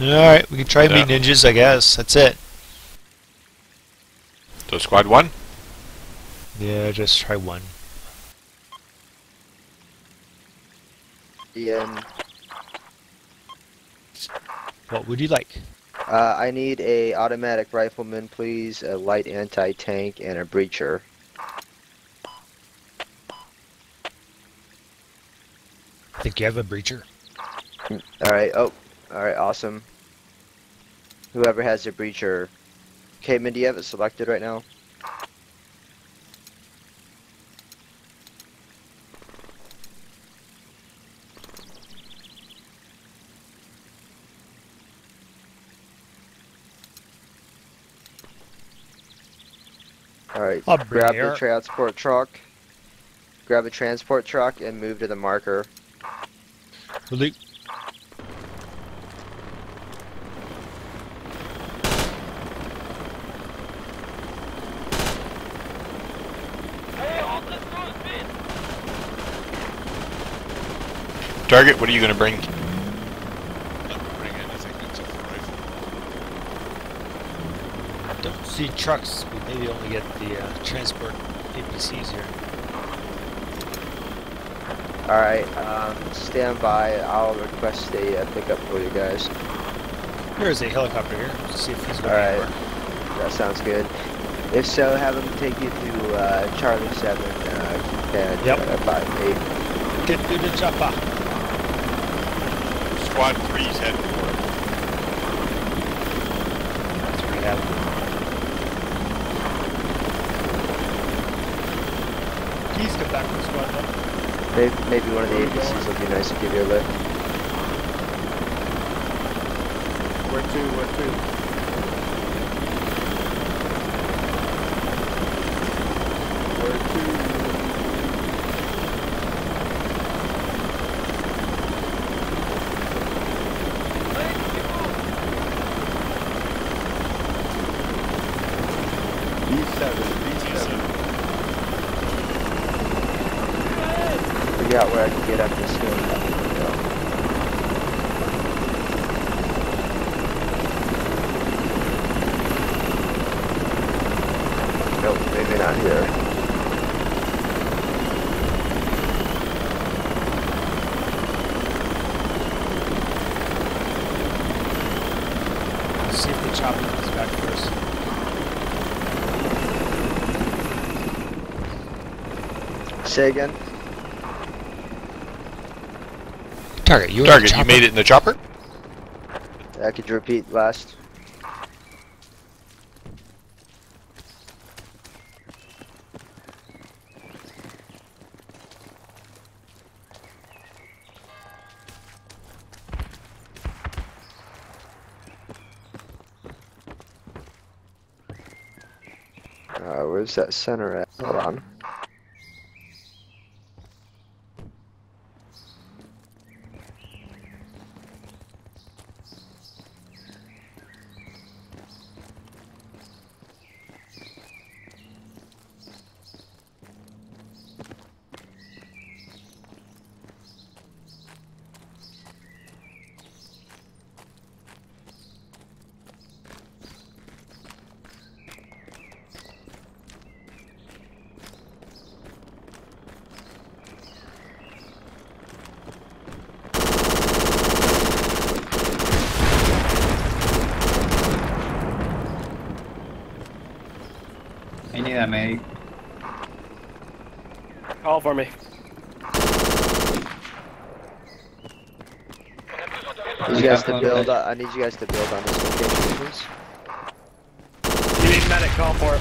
Alright, we can try and Yeah. be ninjas, I guess. That's it. So squad one? Yeah, just try one. Ian, What would you like? uh, I need a automatic rifleman, please, a light anti-tank, and a breacher. I think you have a breacher. Alright, oh, alright, awesome. Whoever has a breacher. Cayman, do you have it selected right now? Alright, grab the transport truck. Grab a transport truck and move to the marker. Really? Target, what are you gonna bring? Bring anything except for rifle. Don't see trucks. We maybe only get the uh, transport APCs here. Alright, um, stand by. I'll request a uh, pickup for you guys. There is a helicopter here. Let's see if he's going Alright. That sounds good. If so, have them take you to uh, Charlie 7, uh, keypad Yep. uh, 5 8. Get to the chopper. Squad three's heading for it. That's what we have. Please come back to the squad then. Maybe, maybe one of the APCs will be nice to give you a lift. Where to? Where to? Figure out where I can get up this hill. There we go. Nope, maybe not here. Let's see if the chopper comes back first. Say again? Target, you Target, you made it in the chopper? Uh, could you repeat last? Uh, where's that center at? Hold on. I need a medic. Call for me. Need you guys to build. Uh, I need you guys to build on this location, please. You need medic, call for it.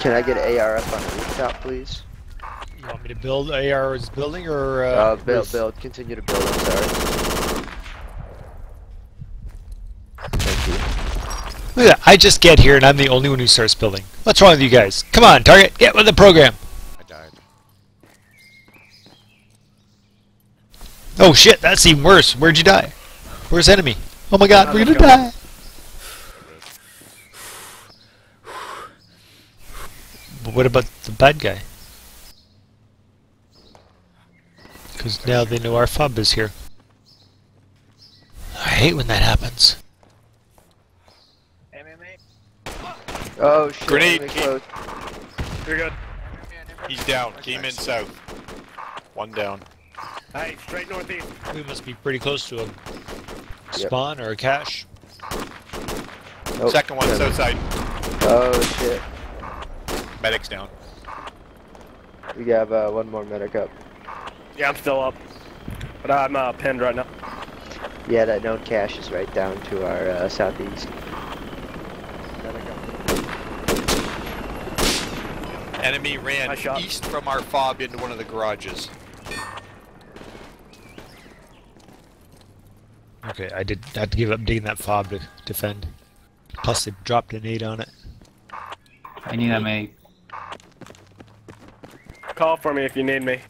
Can I get ARF on the rooftop, please? You want me to build AR's building or uh, Uh, build, roof? build. Continue to build. I'm sorry. Thank you. Look at that. I just get here and I'm the only one who starts building. What's wrong with you guys? Come on, Target, get with the program. I died. Oh shit, that's even worse. Where'd you die? Where's enemy? Oh my god, we're gonna die. But what about the bad guy? Because now they know our fob is here. I hate when that happens. Oh shit. Grenade, enemy keep- close. You're good. He's down. Came in south. One down. Hey, straight northeast. We must be pretty close to a spawn or a cache. Oh, Second one, seven. south side. Oh shit. Medic's down. We have uh, one more medic up. Yeah, I'm still up. But I'm uh, pinned right now. Yeah, that known cache is right down to our uh, southeast. Enemy ran Nice east from our fob into one of the garages. Okay, I did I had to give up digging that fob to defend. Plus they dropped a nade on it. I need a medic. Call for me if you need me.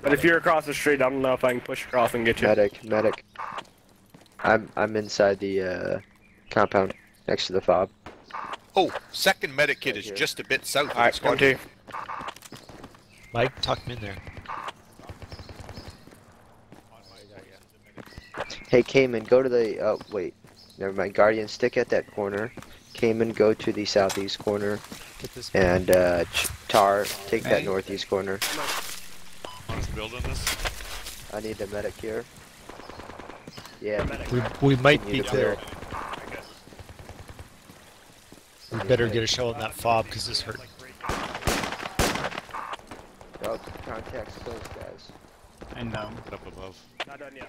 But if you're across the street, I don't know if I can push across and get you. Medic, medic. I'm I'm inside the uh, compound next to the fob. Oh, second medic kit Right is here. just a bit south of Alright, the come squad. to. Mike, tuck him in there. Hey, Cayman, go to the. Oh wait, never mind. Guardian, stick at that corner. Cayman, go to the southeast corner, and uh, Tar, take that northeast corner. Building this. I need the medic here. Yeah, We, we might be you clear. Clear? We better get a shell on that fob because this hurt. oh, contacts close, guys. I'm down. Up above. Not done yet.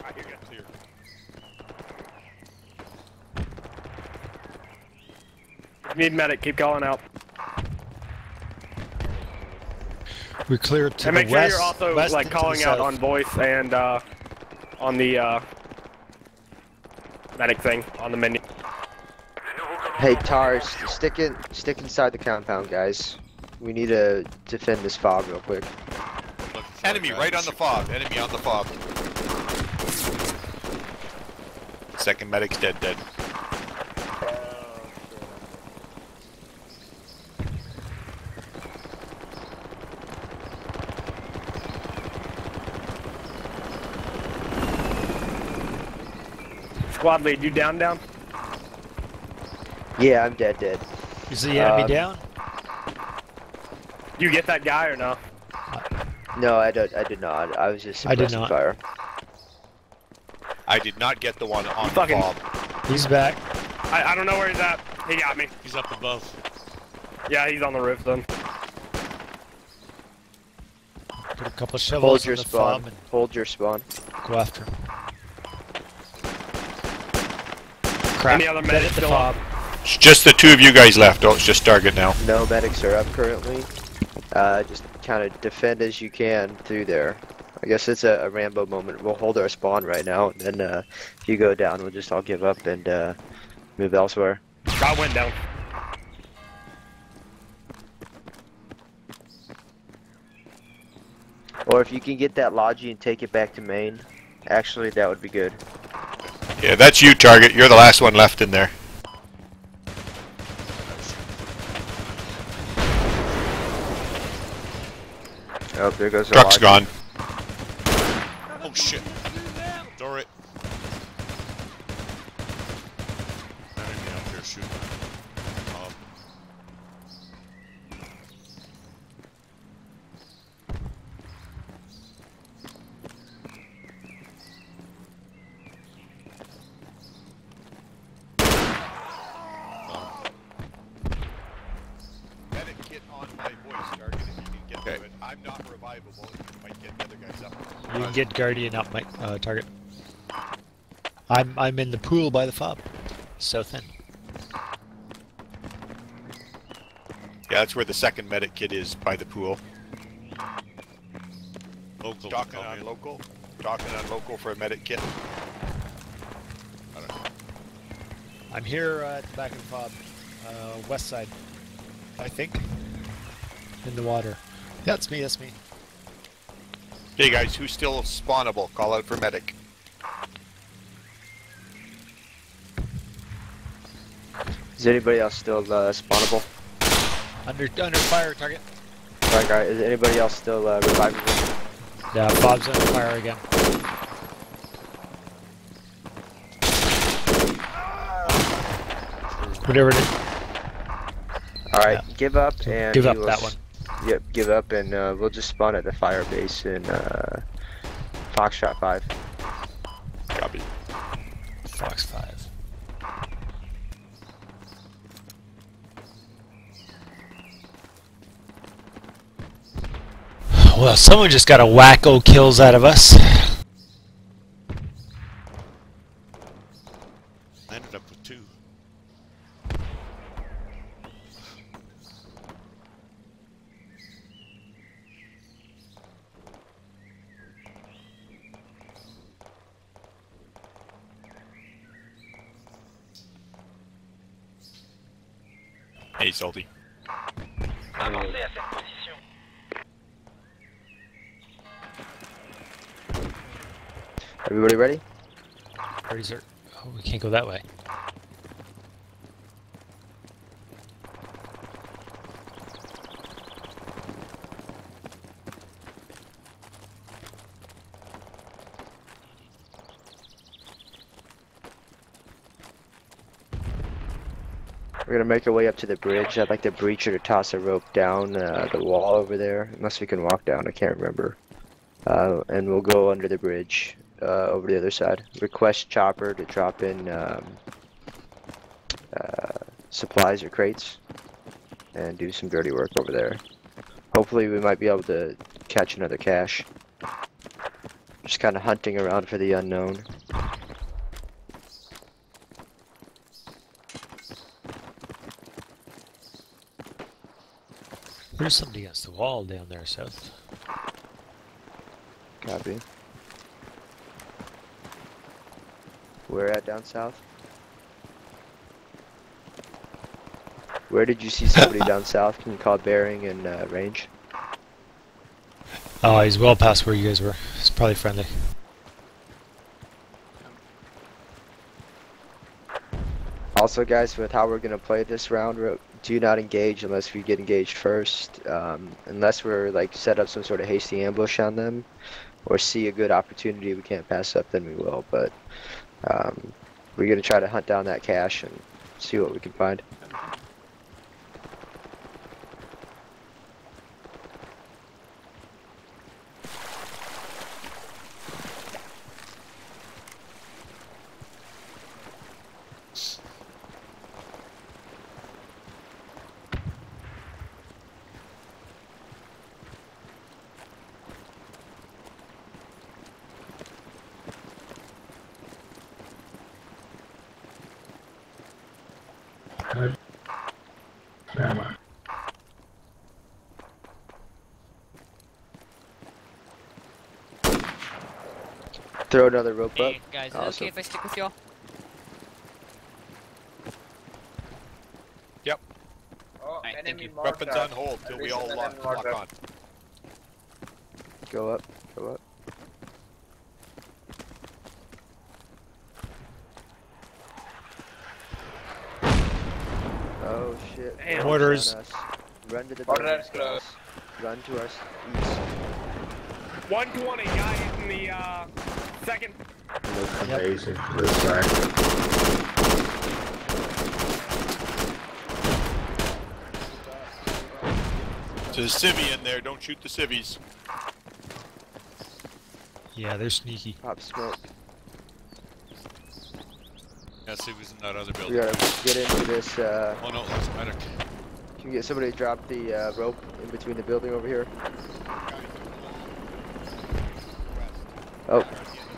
Alright, you're. Clear. Need medic, keep calling out. We're clear to and the make sure west. you're also west like and to the calling out south. on voice and uh, on the uh, medic thing on the menu. Hey, Tar, st- stick in, stick inside the compound, guys. We need to defend this fob real quick. Enemy right on the shoot. fob. Enemy on the fob. Second medic's dead, dead. Squad lead, you down, down? Yeah, I'm dead, dead. Is the enemy Uh, down? You get that guy or no? No, I don't. I did not. I was just I did not. fire. I did not get the one on the Fucking- fob. He's back. I, I don't know where he's at. He got me. He's up above. Yeah, he's on the roof then. Put a couple shovels Hold on your the spawn. fob and Hold your spawn. go after him. Crap. Any other Dead medics at the still fob. It's just the two of you guys left. Oh, it's just target now. No medics are up currently. Uh, just kind of defend as you can through there. I guess it's a, a Rambo moment. We'll hold our spawn right now, and then uh, if you go down, we'll just all give up and uh, move elsewhere. I went down. Or if you can get that Logi and take it back to main, actually, that would be good. Yeah, that's you, target. You're the last one left in there. Oh, there goes the Truck's Logi. gone. Oh shit. Door it. Enemy out here shooting. Um, Medic kit on my voice, target, if you can get Okay. to it. I'm not revivable. You might get the other guys up. You can get Guardian up, my Uh, target. I'm I'm in the pool by the fob. So thin. Yeah, that's where the second medic kit is, by the pool. local. Talking on in. local. Talking on local for a medic kit. I'm here uh, at the back of the fob, uh, west side, I think, in the water. That's me. That's me. Hey guys, who's still spawnable? Call out for medic. Is anybody else still uh, spawnable? Under under fire, target. Alright, guys, is anybody else still uh, revivable? Yeah, Bob's under fire again. Whatever it is. Alright, yeah. give up and give up that one. Yep, give up and uh, we'll just spawn at the fire base in uh, Foxtrot Five. Copy. Fox 5. Well, someone just got a wacko kills out of us. I ended up with two. Hey, Salty. Everybody ready? Where is it? Oh, we can't go that way. We're gonna make our way up to the bridge. I'd like the breacher to toss a rope down uh, the wall over there, unless we can walk down. I can't remember. Uh, and we'll go under the bridge uh, over the other side. Request chopper to drop in um, uh, supplies or crates and do some dirty work over there. Hopefully, we might be able to catch another cache. Just kind of hunting around for the unknown. There's somebody against the wall down there, south. Copy. Where at down south? Where did you see somebody down south? Can you call bearing and uh, range? Oh, he's well past where you guys were. It's probably friendly. Also, guys, with how we're gonna play this round, ro- do not engage unless we get engaged first. Um, unless we're like set up some sort of hasty ambush on them, or see a good opportunity we can't pass up, then we will. But um, we're gonna try to hunt down that cache and see what we can find. Throw another rope up. Hey guys, is it Awesome. okay if I stick with y'all? Yep. Alright, thank you. Weapons on hold till we all lock, lock on. Go up. Go up. Oh shit. Damn. Run Mortars. us. Run to the Mortars buildings, close. guys. Run to us east. 120 guy in the uh, second. Amazing. This guy. To the civvy in there, don't shoot the civvies. Yeah, they're sneaky. Pop smoke. Yeah, see who's in that other building. We building. gotta get into this. Uh, Oh no, that's medic. can you get somebody to drop the uh, rope in between the building over here? Oh,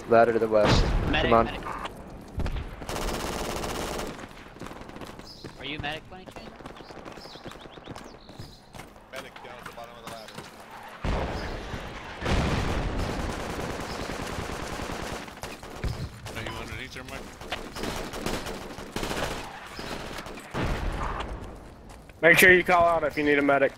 ladder to the west. Medic, Come on. medic. Are you a medic by any chance? Medic down at the bottom of the ladder. Are you underneath there, Mike? Make sure you call out if you need a medic.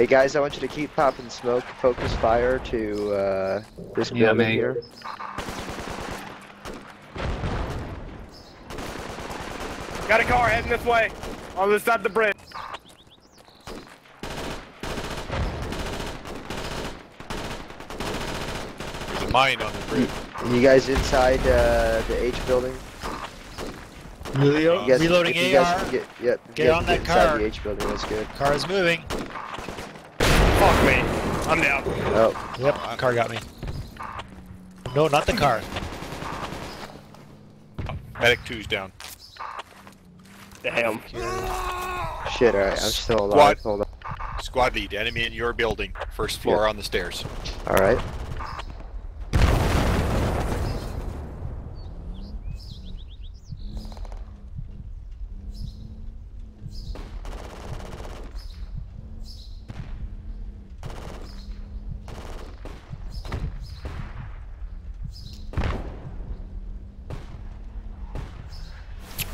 Hey guys, I want you to keep popping smoke, focus fire to uh, this yeah, building mate. here. Got a car heading this way, on the side of the bridge. There's a mine on the bridge. You guys inside uh, the H building? You guys, reloading AR. Get, yep, get on that car. The H building, that's good. Car is moving. Fuck me. I'm down. Oh, Yep, car got me. No, not the car. Medic 2's down. Damn. shit, alright, I'm still Squad. alive. Hold on. Squad lead, enemy in your building. First floor on the stairs. Alright.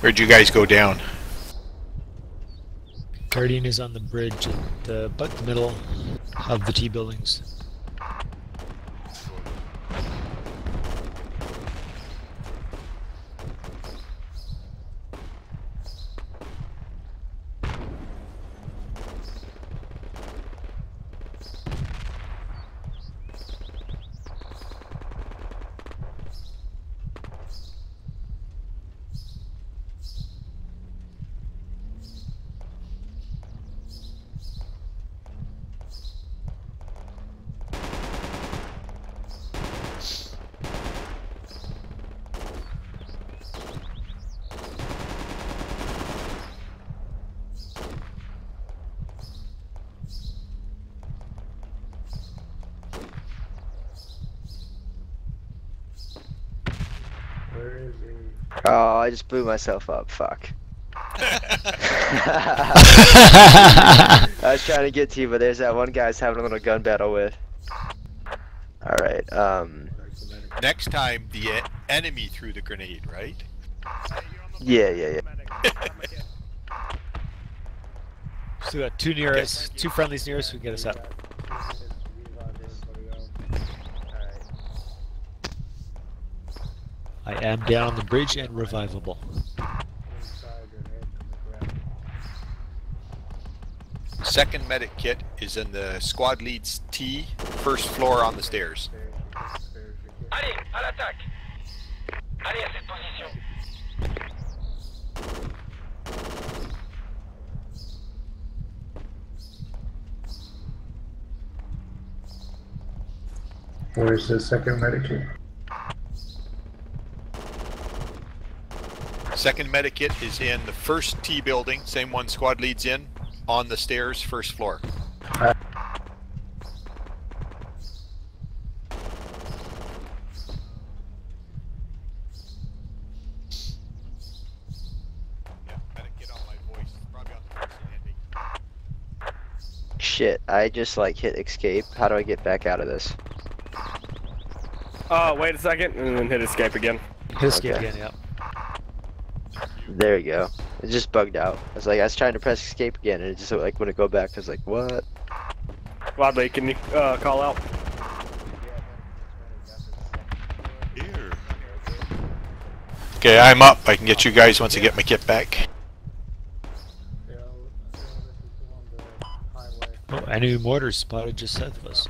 Where'd you guys go down? Guardian is on the bridge at the the middle of the T buildings. Where is he? Oh, I just blew myself up. Fuck. I was trying to get to you, but there's that one guy I having a little gun battle with. Alright, um, Next time, the e- enemy threw the grenade, right? yeah, yeah, yeah. Still got two near us, two friendlies near us who can get us up. I am down on the bridge and revivable. Second medic kit is in the squad lead's T, first floor on the stairs. Allez, à l'attaque Allez à cette position Where's the second medikit? Second medic kit is in the first T building, same one squad leads in, on the stairs, first floor. Yeah, medic kit on my voice. It's probably on the first landing. Shit, I just like hit escape. How do I get back out of this? Oh, wait a second, and then hit escape again. Hit escape Okay. again, yep. There you go. It just bugged out. I was like, I was trying to press escape again, and it just like wouldn't go back. I was like, what? Wadley, can you uh, call out? Here. Okay, I'm up. I can get you guys once I get my kit back. Oh, enemy mortars spotted just south of us.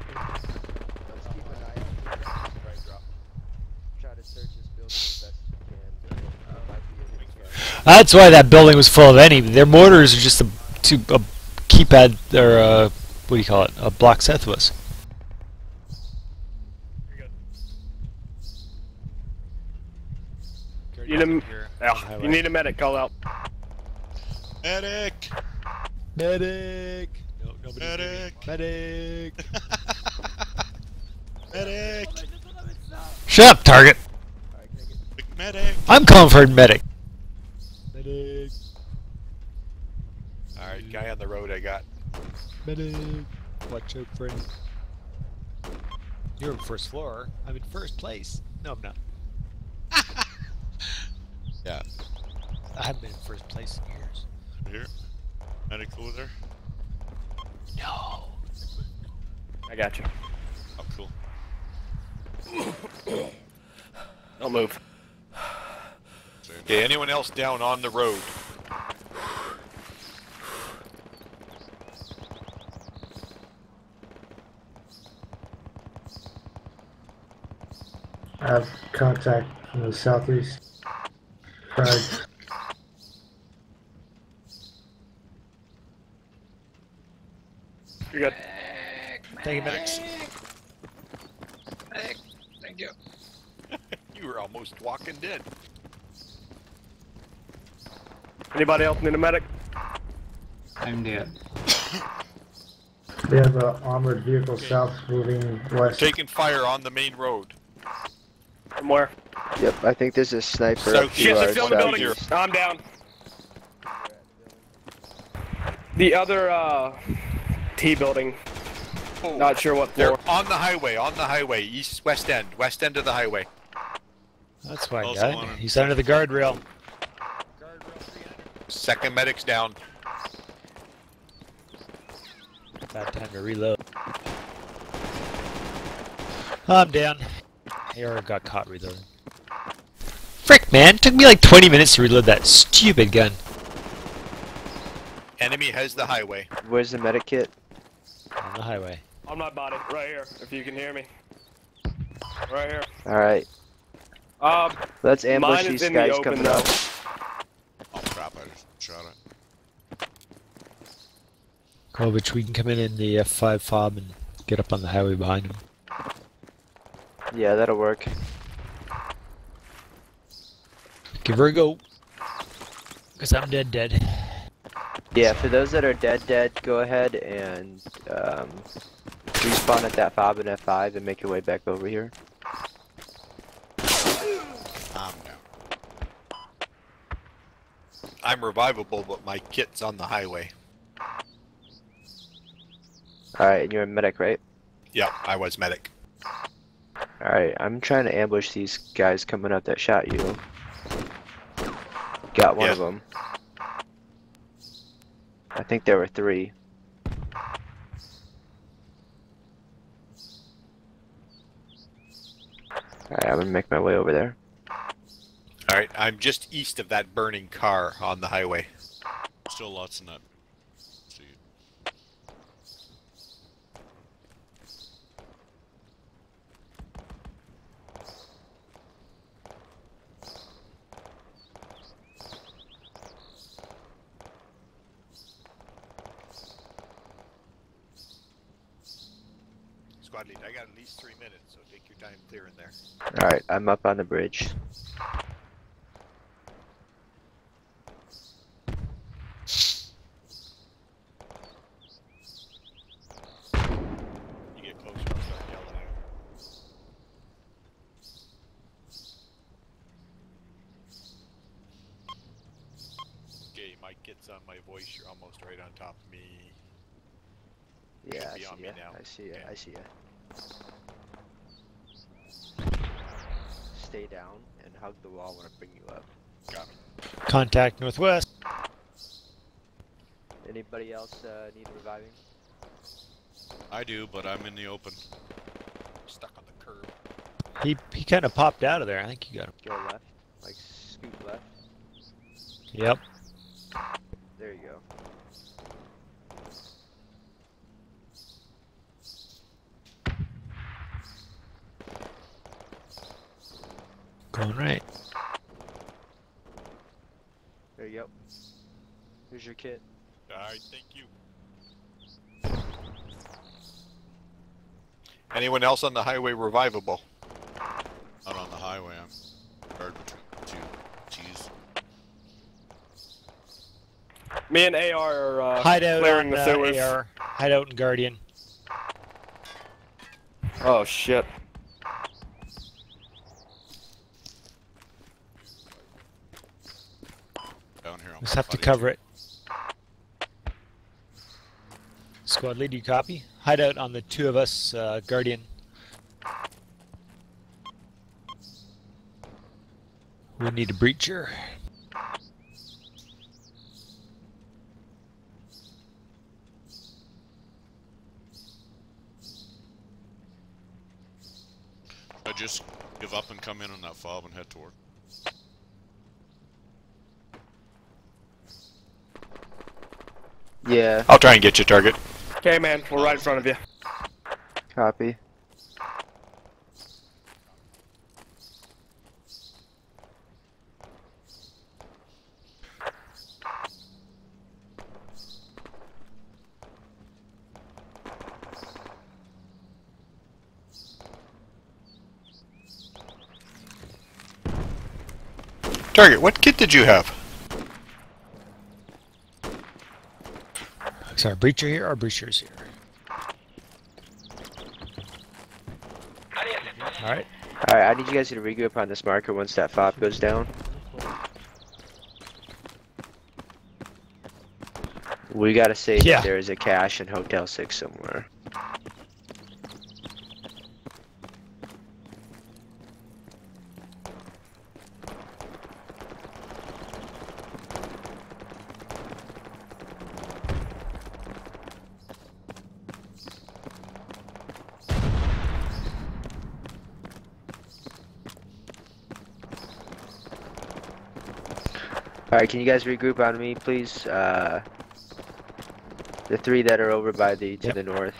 That's why that building was full of enemy. Their mortars are just a, two, a keypad, or uh, what do you call it? A block south of us. You need a, yeah, you need a medic, call out. Medic! Medic! No, nobody. Medic! Medic! Medic! Shut up, target! Big medic! I'm calling for a medic. Medic! Alright, guy on the road I got. Medic! Watch out, friend. You're in first floor. I'm in first place. No, I'm not. Yeah. I haven't been in first place in years. Here. Medic over there. No. I got you. Oh, cool. Don't move. Okay, anyone else down on the road? Have contact from the southeast. Right. You're good. Thank you, medics. Thank you. You were almost walking dead. Anybody else need a medic? I'm dead. We have an armored vehicle south moving west. Taking fire on the main road. From where? Yep, I think there's a sniper So- up to Shit, our they're still in the building. southeast. I'm down. The other, uh, T building. Oh, Not sure what they're floor. on the highway, on the highway, east, west end, west end of the highway. That's fine, Also guy. He's under the guardrail. Second medic's down. Bad time to reload. I'm down. AR got caught reloading. Frick, man! Took me like 20 minutes to reload that stupid gun. Enemy has the highway. Where's the medic kit? On the highway. On my body, right here, if you can hear me. Right here. Alright, Um, let's ambush these in the guys open coming though. up. Oh crap, I just shot it. Kovich, we can come in in the F5 fob and get up on the highway behind him. Yeah, that'll work. Give her a go. Because I'm dead dead. Yeah, for those that are dead dead, go ahead and um, respawn at that fob and F5 and make your way back over here. I'm down. I'm revivable, but my kit's on the highway. Alright, and you're a medic, right? Yep, I was medic. Alright, I'm trying to ambush these guys coming up that shot you. Got one Yeah. of them. I think there were three. Alright, I'm gonna make my way over there. Alright, I'm just east of that burning car on the highway. Still lots in that. See. Squad lead, I got at least three minutes, so take your time clearing there. Alright, I'm up on the bridge. You get closer, I'll start yelling at you. Okay, Mike gets on the bridge. You get close enough yellow. Okay, Mike gets uh my voice, you're almost right on top of me. Yeah, Should I see on me ya. now. I see ya. Okay. I see ya. Stay down and hug the wall when I bring you up. Got me. Contact northwest. Anybody else uh, need reviving? I do, but I'm in the open. Stuck on the curb. He he kind of popped out of there. I think you got him. Go left. Like scoot left. Yep. There you go. Going right. There you go. Here's your kit. Alright, thank you. Anyone else on the highway revivable? Out on the highway, I'm guard between two T's. me and AR are uh, Hideout clearing on the uh, sewers. AR. Hideout and Guardian. Oh shit. Down here. on Just my have to cover it. Squad lead, you copy? Hideout on the two of us, uh, Guardian. We need a breacher. I just give up and come in on that fob and head toward. Yeah. I'll try and get you, target. Okay, man, we're right in front of you. Copy. Target, what kit did you have? Sorry, breacher here or breachers here? Allez à cette position. All right. Alright, I need you guys to regroup on this marker once that fob goes down. We gotta say Yeah. there is a cache in Hotel 6 somewhere. Alright, can you guys regroup on me, please? Uh, the three that are over by the to Yep. the north.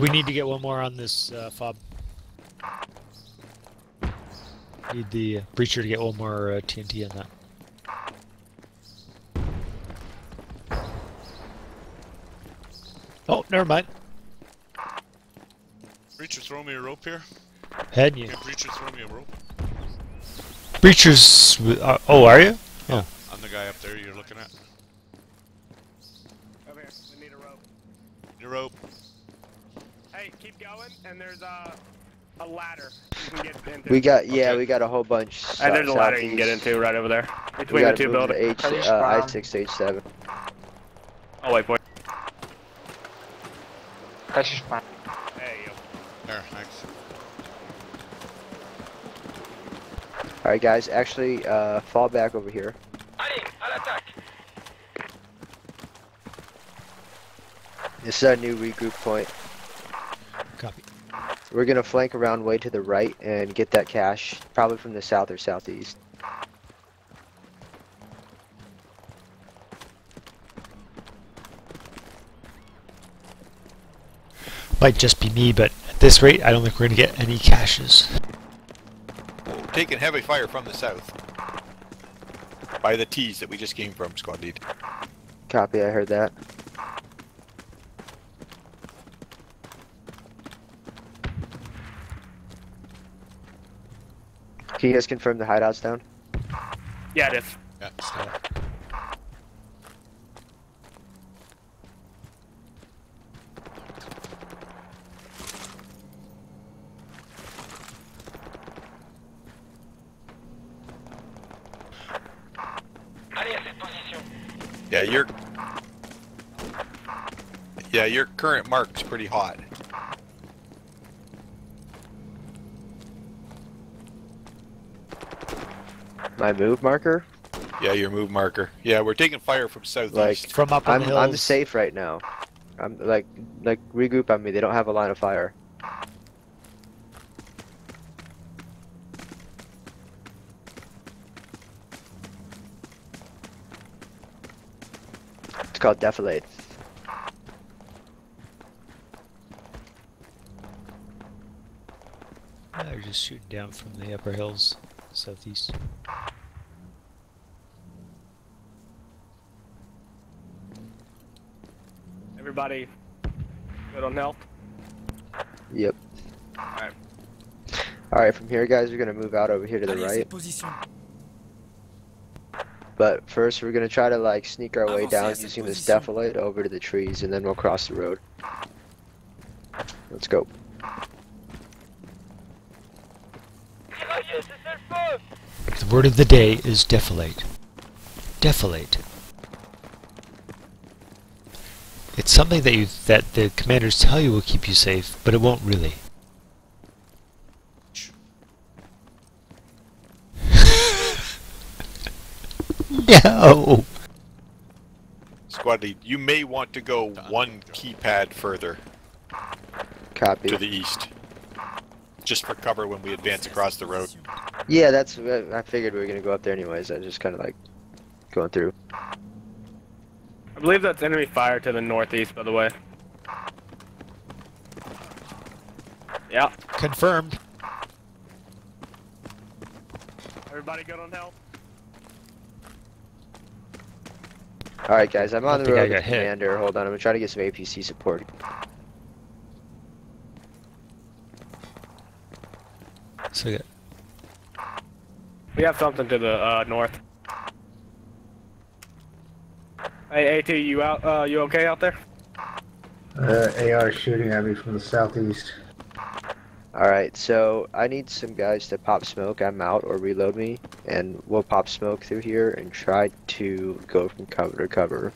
We need to get one more on this uh, fob. Need the uh, breacher to get one more uh, TNT on that. Oh, never mind. Breacher, throw me a rope here. Heading you. Can Breacher throw me a rope? Breachers. Uh, oh, are you? I'm the guy up there you're looking at. Over here. We need a rope. Your rope. Hey, keep going, and there's a a ladder you can get into. We got yeah, Okay. we got a whole bunch. and there's a south- ladder you can get into right over there We between the gotta two move buildings. H, uh, I six H seven. Oh wait, boy. Crash spawn. There you go. There, thanks. Alright guys, actually uh, fall back over here. Allez, à l'attaque. This is our new regroup point. Copy. We're gonna flank around way to the right and get that cache, probably from the south or southeast. Might just be me, but at this rate, I don't think we're gonna get any caches. We're taking heavy fire from the south. By the T's that we just came from, squad lead. Copy, I heard that. Can you guys confirm the hideouts down? Yeah, it is. Yeah, still. Allez à cette position. Yeah, your Yeah, your current mark's pretty hot. My move marker? Yeah, your move marker. Yeah, we're taking fire from southeast. Like, From up on I'm the hills. I'm safe right now. I'm like like regroup on me. They don't have a line of fire. It's called defilade. Yeah, they're just shooting down from the upper hills, southeast. Everybody good on health? Yep. Alright. All right, from here, guys, we're gonna move out over here to the right. But first, we're gonna try to like sneak our way down using this defilade over to the trees, and then we'll cross the road. Let's go. Tiraillez, cessez le feu. The word of the day is defilate. Defilate. It's something that you that the commanders tell you will keep you safe, but it won't really. no. Squad lead, you may want to go one keypad further Copy. to the east. Just for cover when we advance across the road. Yeah, that's. I figured we were gonna go up there anyways. I just kind of like going through. I believe that's enemy fire to the northeast, by the way. Yeah. Confirmed. Everybody good on health? All right, guys, I'm on I the road got with hit. Commander. Hold on, I'm gonna try to get some APC support. So yeah. We have something to the uh, north. Hey, AT, you out? Uh, you okay out there? Uh, AR shooting at me from the southeast. Alright, so I need some guys to pop smoke. I'm out or reload me, and we'll pop smoke through here and try to go from cover to cover.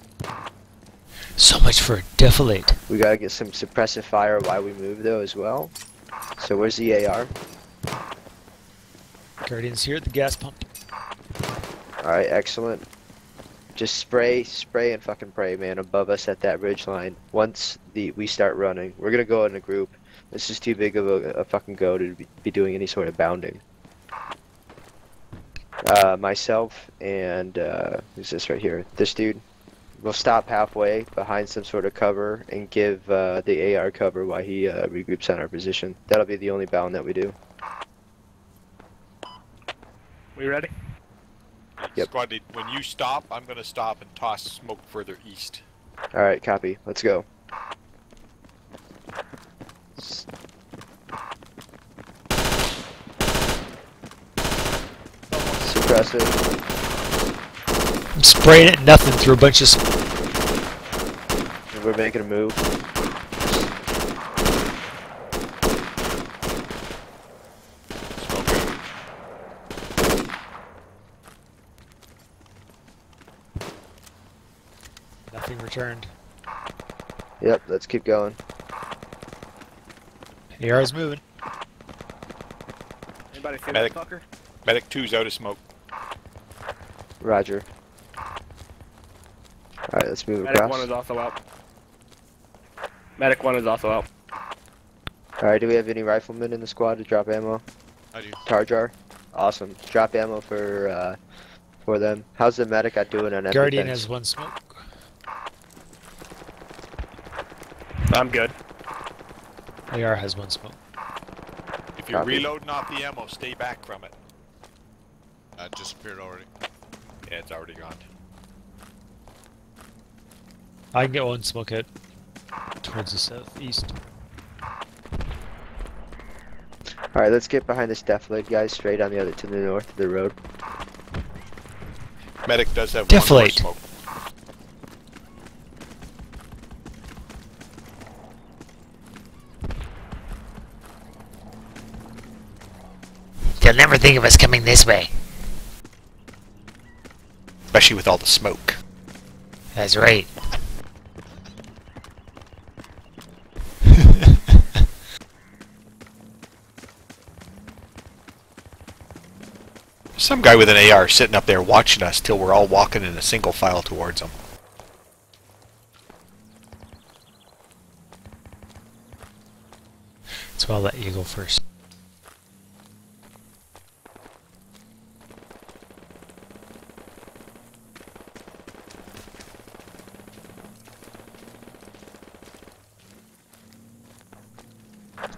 So much for a defilade. We gotta get some suppressive fire while we move though as well. So where's the AR? Guardians here at the gas pump. Alright, excellent. Just spray, spray, and fucking pray, man, above us at that ridge line. Once the we start running, we're gonna go in a group. This is too big of a, a fucking go to be, be doing any sort of bounding. Uh, myself and uh, who's this right here? This dude. We'll stop halfway behind some sort of cover and give uh, the AR cover while he uh, regroups on our position. That'll be the only bound that we do. We ready? Yep. Squad lead, when you stop, I'm gonna stop and toss smoke further east. Alright, copy. Let's go. Suppressive. I'm spraying it, nothing through a bunch of. We're making a move. Smoke out. Nothing returned. Yep, let's keep going. AR is moving. Anybody see Medic. that fucker? Medic 2's out of smoke. Roger. Alright, let's move Medic one is also out. Medic one is also out. Alright, do we have any riflemen in the squad to drop ammo? I do. TarJeh? Awesome. Drop ammo for uh for them. How's the medic at doing on empty Guardian has one smoke. I'm good. AR has one smoke. If you're Copy. reloading off the ammo, stay back from it. Uh, disappeared already. Yeah, it's already gone. I can get one smoke out towards the southeast. Alright, let's get behind this defilade guys straight on the other to the north of the road. Medic does have one more Deflate. smoke. They'll never think of us coming this way. Especially with all the smoke. That's right. Some guy with an AR sitting up there watching us till we're all walking in a single file towards him. So I'll let you go first.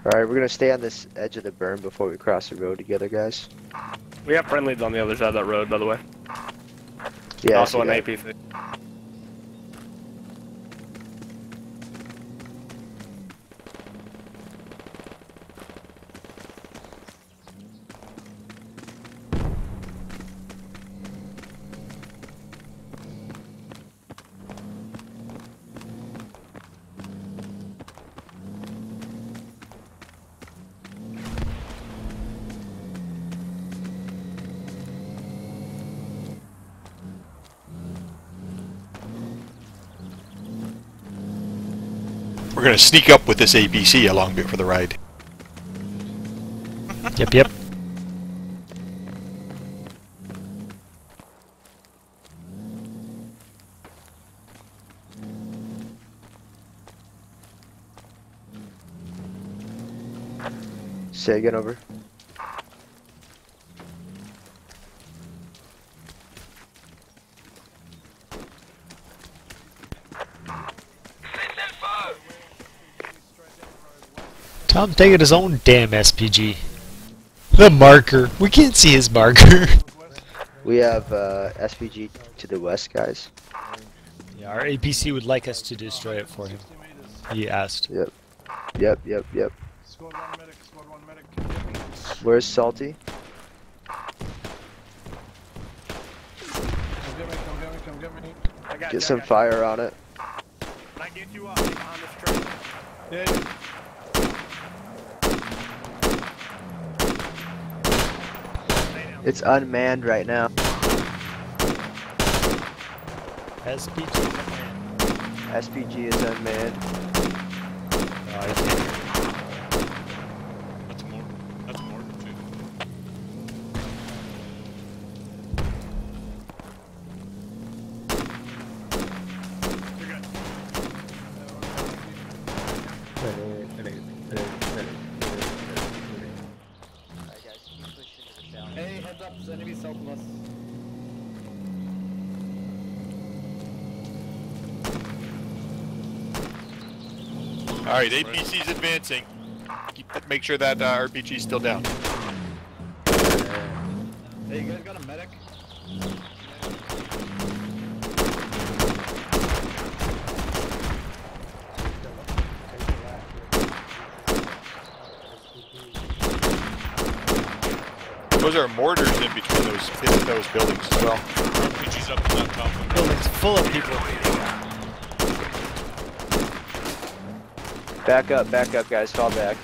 Alright, we're gonna stay on this edge of the berm before we cross the road together, guys. We have friendlies on the other side of that road, by the way. Yeah, also an that. APC. We're gonna sneak up with this APC along bit for the ride. Yep, yep. Say again over. Tom taking his own damn SPG. The marker. We can't see his marker. We have uh, SPG to the west, guys. yeah, our APC would like us to destroy it for him. He asked. Yep. Yep, yep, yep. Squad one medic, squad one medic. Where's Salty? get me, come get me, come. I Get you, some I got fire on it. you. Can I get you up on this truck? Yeah. Stay down. It's unmanned right now. SPG command. SPG is unmanned. Oh, I can't. That's more. That's more too. You're good. Alright guys, keep pushing to the heads up, there's enemies us. All right, APC's advancing. Keep, make sure that uh, RPG's still down. Hey, you guys got a medic? Those are mortars in between those those buildings as well. RPG's up in that top one. Building's full of people. Back up, back up guys, fall back.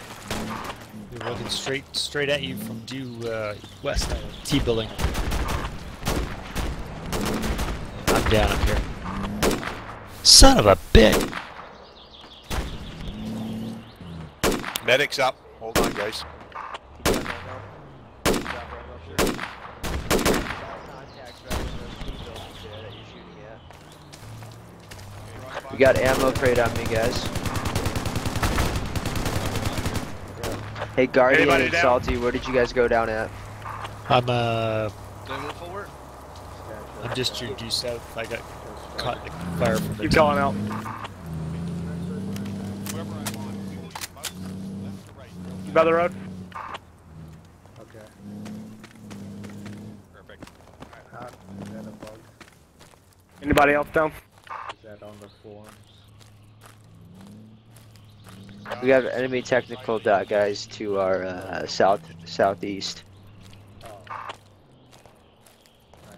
They're looking straight straight at you from due uh, west T building. I'm down up here. Son of a bitch! Medics up. Hold on, guys. We got ammo crate on me guys. Hey Guardian Anybody and down? Salty, where did you guys go down at? I'm uh, I move forward? I'm just your due south. I got caught in the fire from the Keep T. calling out. Whoever I want, we will use mouse left to right. By the road. Okay. Perfect. How, is that a bug? Anybody else down? Is that on the forums? We have enemy technical dot guys to our uh, south southeast. Oh. I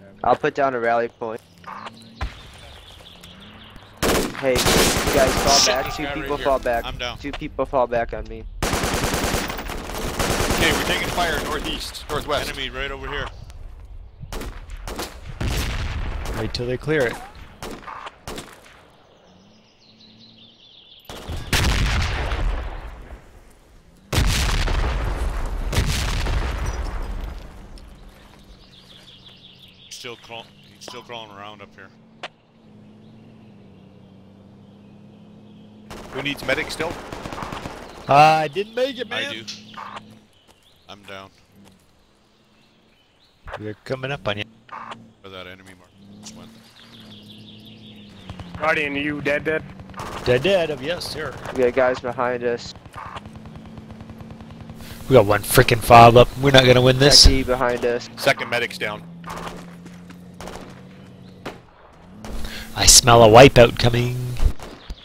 don't I'll put down a rally point. Hey, you guys fall Shit, back. Two guy right people fall back. I'm down. Two people fall back on me. Okay, we're taking fire northeast, northwest. Enemy right over here. Wait till they clear it. Still crawl he's still crawling around up here. Who needs medic still? I didn't make it, man. I do. I'm down They're coming up on you. for that enemy mark. Went. Guardian, you dead dead? Dead, dead. Oh, yes, sir. We got guys behind us. We got one freaking fob up. We're not gonna win this. Techie behind us. Second medic's down. Smell a wipeout coming.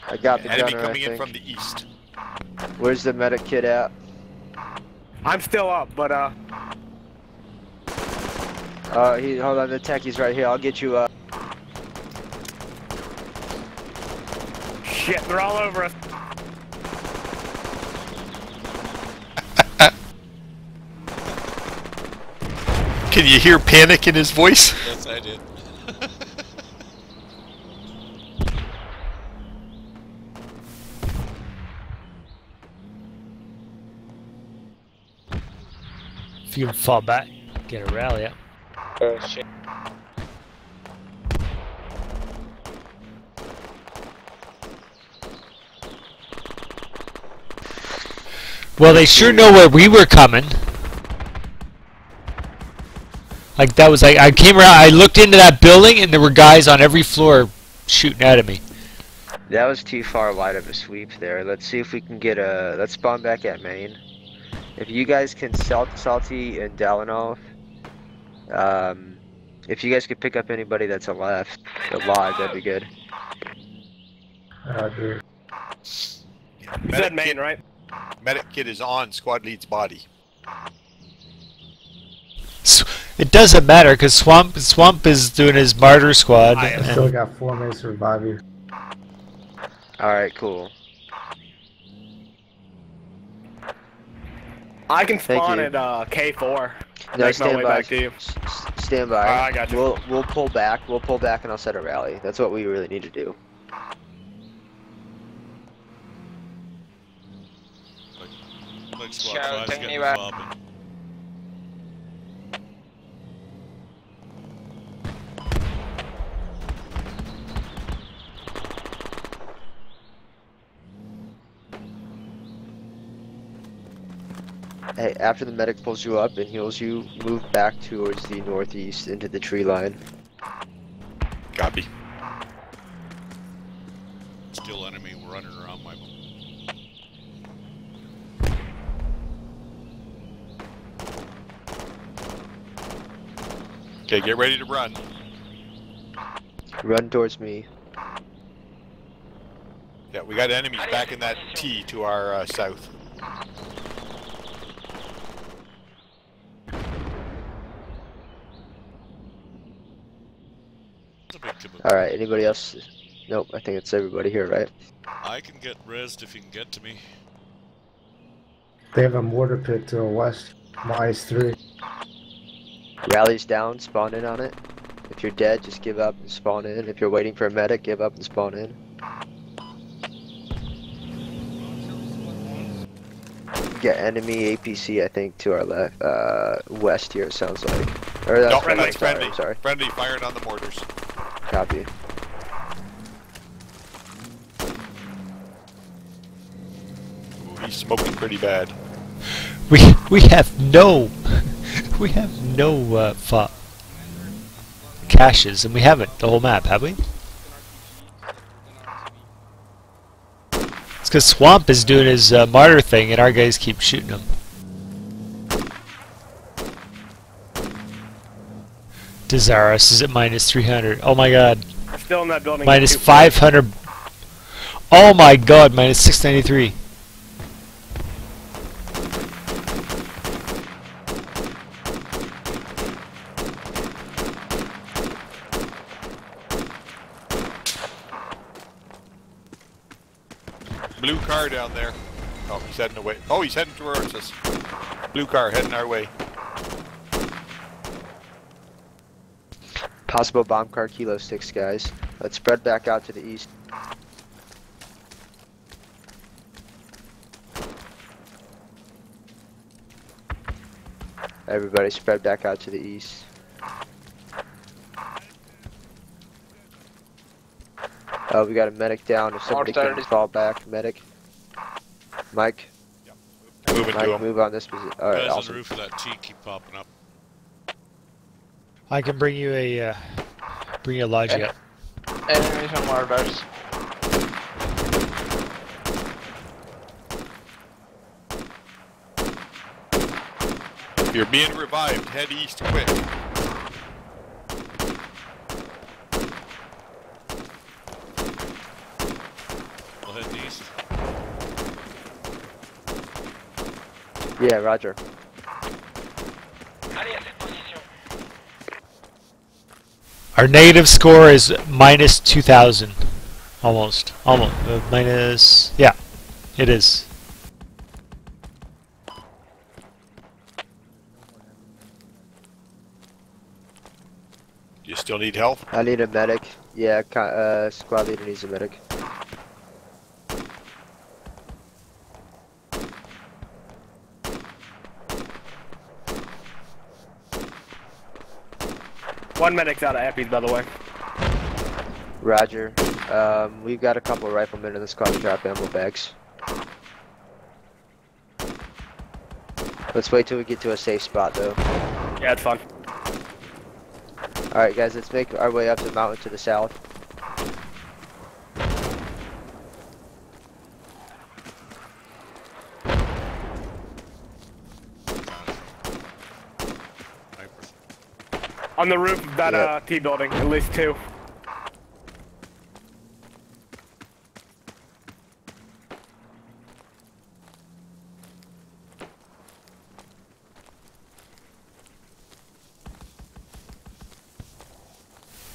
I got the Enemy gunner. I coming in from the east. Where's the medic kit at? I'm still up, but uh, Uh, he hold on. The techie's right here. I'll get you up. shit, they're all over us. Can you hear panic in his voice? Yes I did. If you can fall back, get a rally up. Oh shit. Well, they sure know where we were coming. Like that was like I came around, I looked into that building, and there were guys on every floor shooting at me. That was too far wide of a sweep there. Let's see if we can get a. Let's spawn back at main. If you guys can salt salty and Dalinov, um, if you guys could pick up anybody that's alive, alive, that'd be good. Roger. You Medic said main, right? medic kit is on squad lead's body. It doesn't matter because Swamp Swamp is doing his martyr squad. I and- still got four minutes to revive you. Alright, cool. I can spawn you. at uh, K4. No, Make my stand way by. back to you. S- s- Stand by. Ah, I got you. We'll we'll pull back. We'll pull back, and I'll set a rally. That's what we really need to do. Like squad Shout, take me the back. Hey, after the medic pulls you up and heals you, move back towards the northeast into the tree line. Copy. Still enemy running around my. Okay, get ready to run. Run towards me. Yeah, we got enemies back in that T to our uh, south. It's a big kaboom. Alright, anybody else? Nope, I think it's everybody here, right? I can get rezzed if you can get to me. They have a mortar pit to the west. Minus three. Rally's down, spawn in on it. If you're dead, just give up and spawn in. If you're waiting for a medic, give up and spawn in. Get enemy APC, I think, to our left, uh, west here. It sounds like. Or that's No, friendly. that's Sorry, friendly. I'm sorry. Friendly firing on the mortars. Copy. Ooh, he's smoking pretty bad. We we have no we have no uh, caches, and we haven't the whole map, have we? It's because Swamp is doing his uh, martyr thing, and our guys keep shooting him. Desirous is at minus 300. Oh my god. Still in that building. Minus 500. Oh my god, minus 693. Blue car down there. Oh, he's heading away. Oh, he's heading towards us. Blue car heading our way. Possible bomb car kilo six, guys. Let's spread back out to the east. Everybody spread back out to the east. Oh, we got a medic down. If somebody can Mortar. fall back, medic. Mike, Moving to Mike, him. move on this position. All right, Guys on the roof of that T keep popping up. I can bring you a uh, bring you a logic up. Enemies on mortars. You're being revived. Head east quick. We'll head east. Yeah, Roger. Allez à cette position. Our negative score is minus 2,000. Almost. Almost. Uh, minus. Yeah. It is. Do you still need help? I need a medic. Yeah, co- uh, squad leader needs a medic. One medic's out of Eppies, by the way. Roger. Um, we've got a couple of riflemen in the squad drop ammo bags. Let's wait till we get to a safe spot though. Yeah, it's fun. Alright guys, let's make our way up the mountain to the south. On the roof of that yeah. uh, T building, at least two.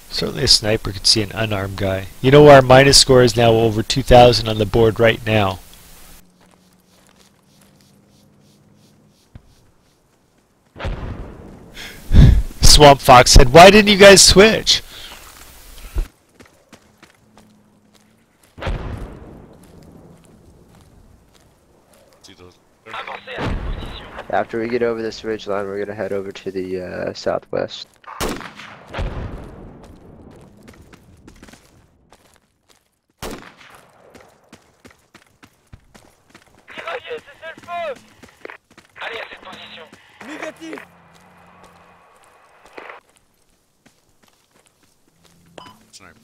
Certainly a sniper could see an unarmed guy. You know our minus score is now over 2,000 on the board right now. Swamp Fox said, why didn't you guys switch? After we get over this ridge line, we're gonna head over to the uh, southwest. Sniper.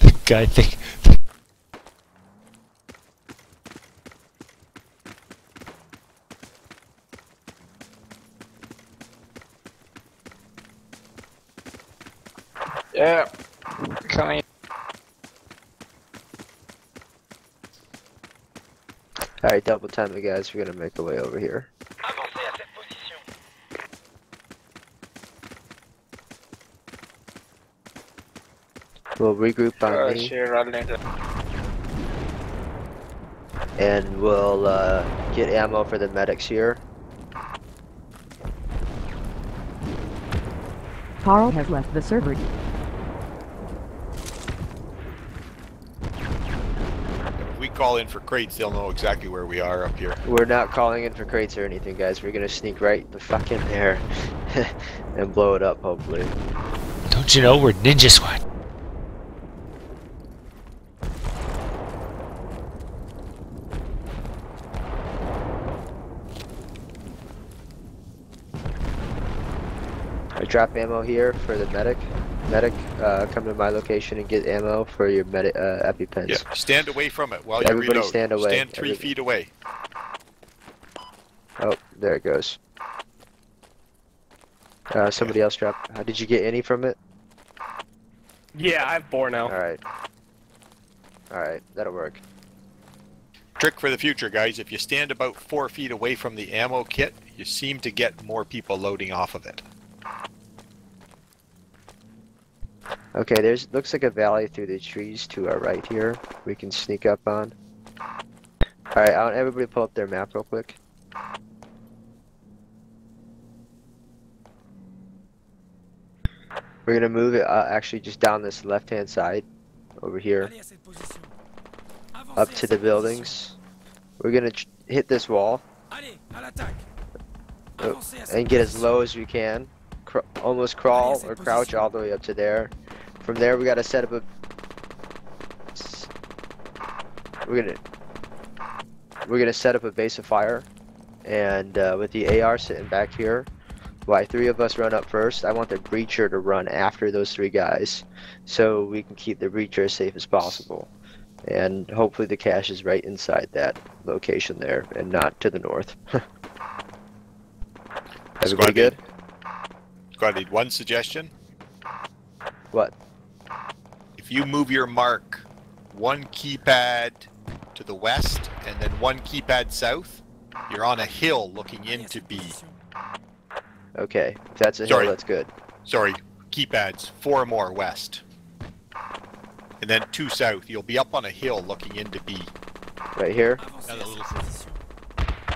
The guy think. Yeah. Coming. Alright, double time it guys, we're gonna make our way over here. We'll regroup on Uh, me, she and we'll uh, get ammo for the medics here. Carl has left the server. If we call in for crates, they'll know exactly where we are up here. We're not calling in for crates or anything, guys. We're gonna sneak right the fuck in there and blow it up, hopefully. Don't you know we're ninja squad? I drop ammo here for the medic. Medic, uh, come to my location and get ammo for your medic uh, EpiPens. Yeah, stand away from it while you Everybody reload. stand away. Stand three Every- feet away. Oh, there it goes. Uh, somebody else dropped. Uh, did you get any from it? Yeah, I have four now. Alright. Alright, that'll work. Trick for the future, guys. If you stand about four feet away from the ammo kit, you seem to get more people loading off of it. Okay, there's looks like a valley through the trees to our right here. We can sneak up on. Alright, I want everybody pull up their map real quick. We're gonna move it uh, actually just down this left hand side over here up to the buildings. We're gonna hit this wall Oh, and get as low as we can. Cr- almost crawl or crouch all the way up to there. From there, we gotta set up a. We're gonna. We're gonna set up a base of fire, and uh, with the AR sitting back here, why three of us run up first. I want the breacher to run after those three guys, so we can keep the breacher as safe as possible. And hopefully the cache is right inside that location there, and not to the north. Everybody Squad good? need- Squad need one suggestion. What? If you move your mark one keypad to the west and then one keypad south, you're on a hill looking into B. Okay, if that's a Sorry. hill, that's good. Sorry, keypads, four more west. And then two south. You'll be up on a hill looking into B. Right here. Yeah, the little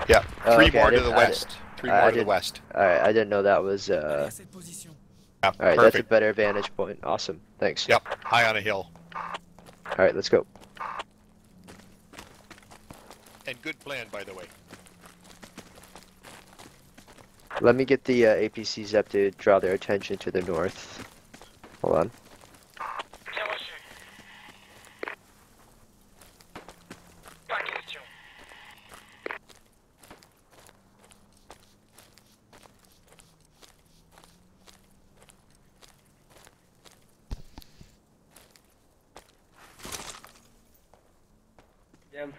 Yeah, Oh, three okay, more to the west. Three I more to the west. Alright, I didn't know that was, uh... Yeah, Alright, that's a better vantage point. Awesome. Thanks. Yep, high on a hill. Alright, let's go. And good plan, by the way. Let me get the uh, APCs up to draw their attention to the north. Hold on.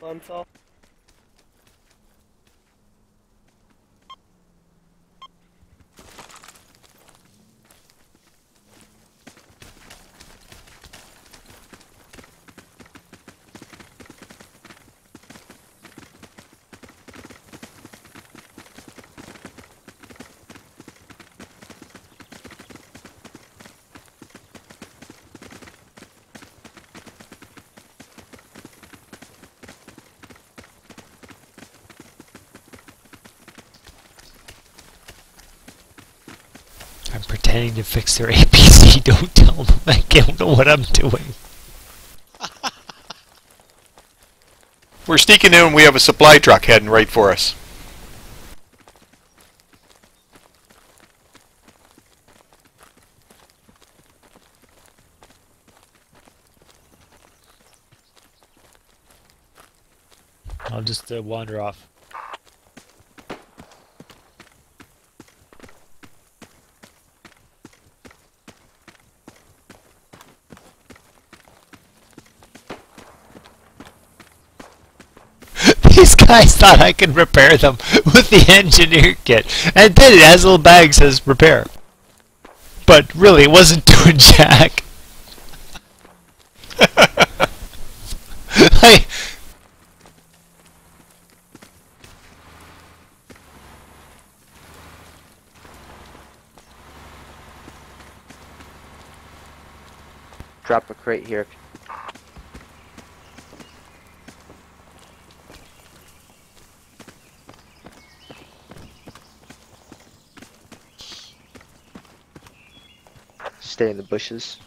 Damn I'm pretending to fix their APC. Don't tell them I don't know what I'm doing. We're sneaking in and we have a supply truck heading right for us. I'll just uh, wander off. Guys thought I could repair them with the engineer kit. And did it has a little bag says repair. But really, it wasn't doing jack. I, Drop a crate here. Stay in the bushes.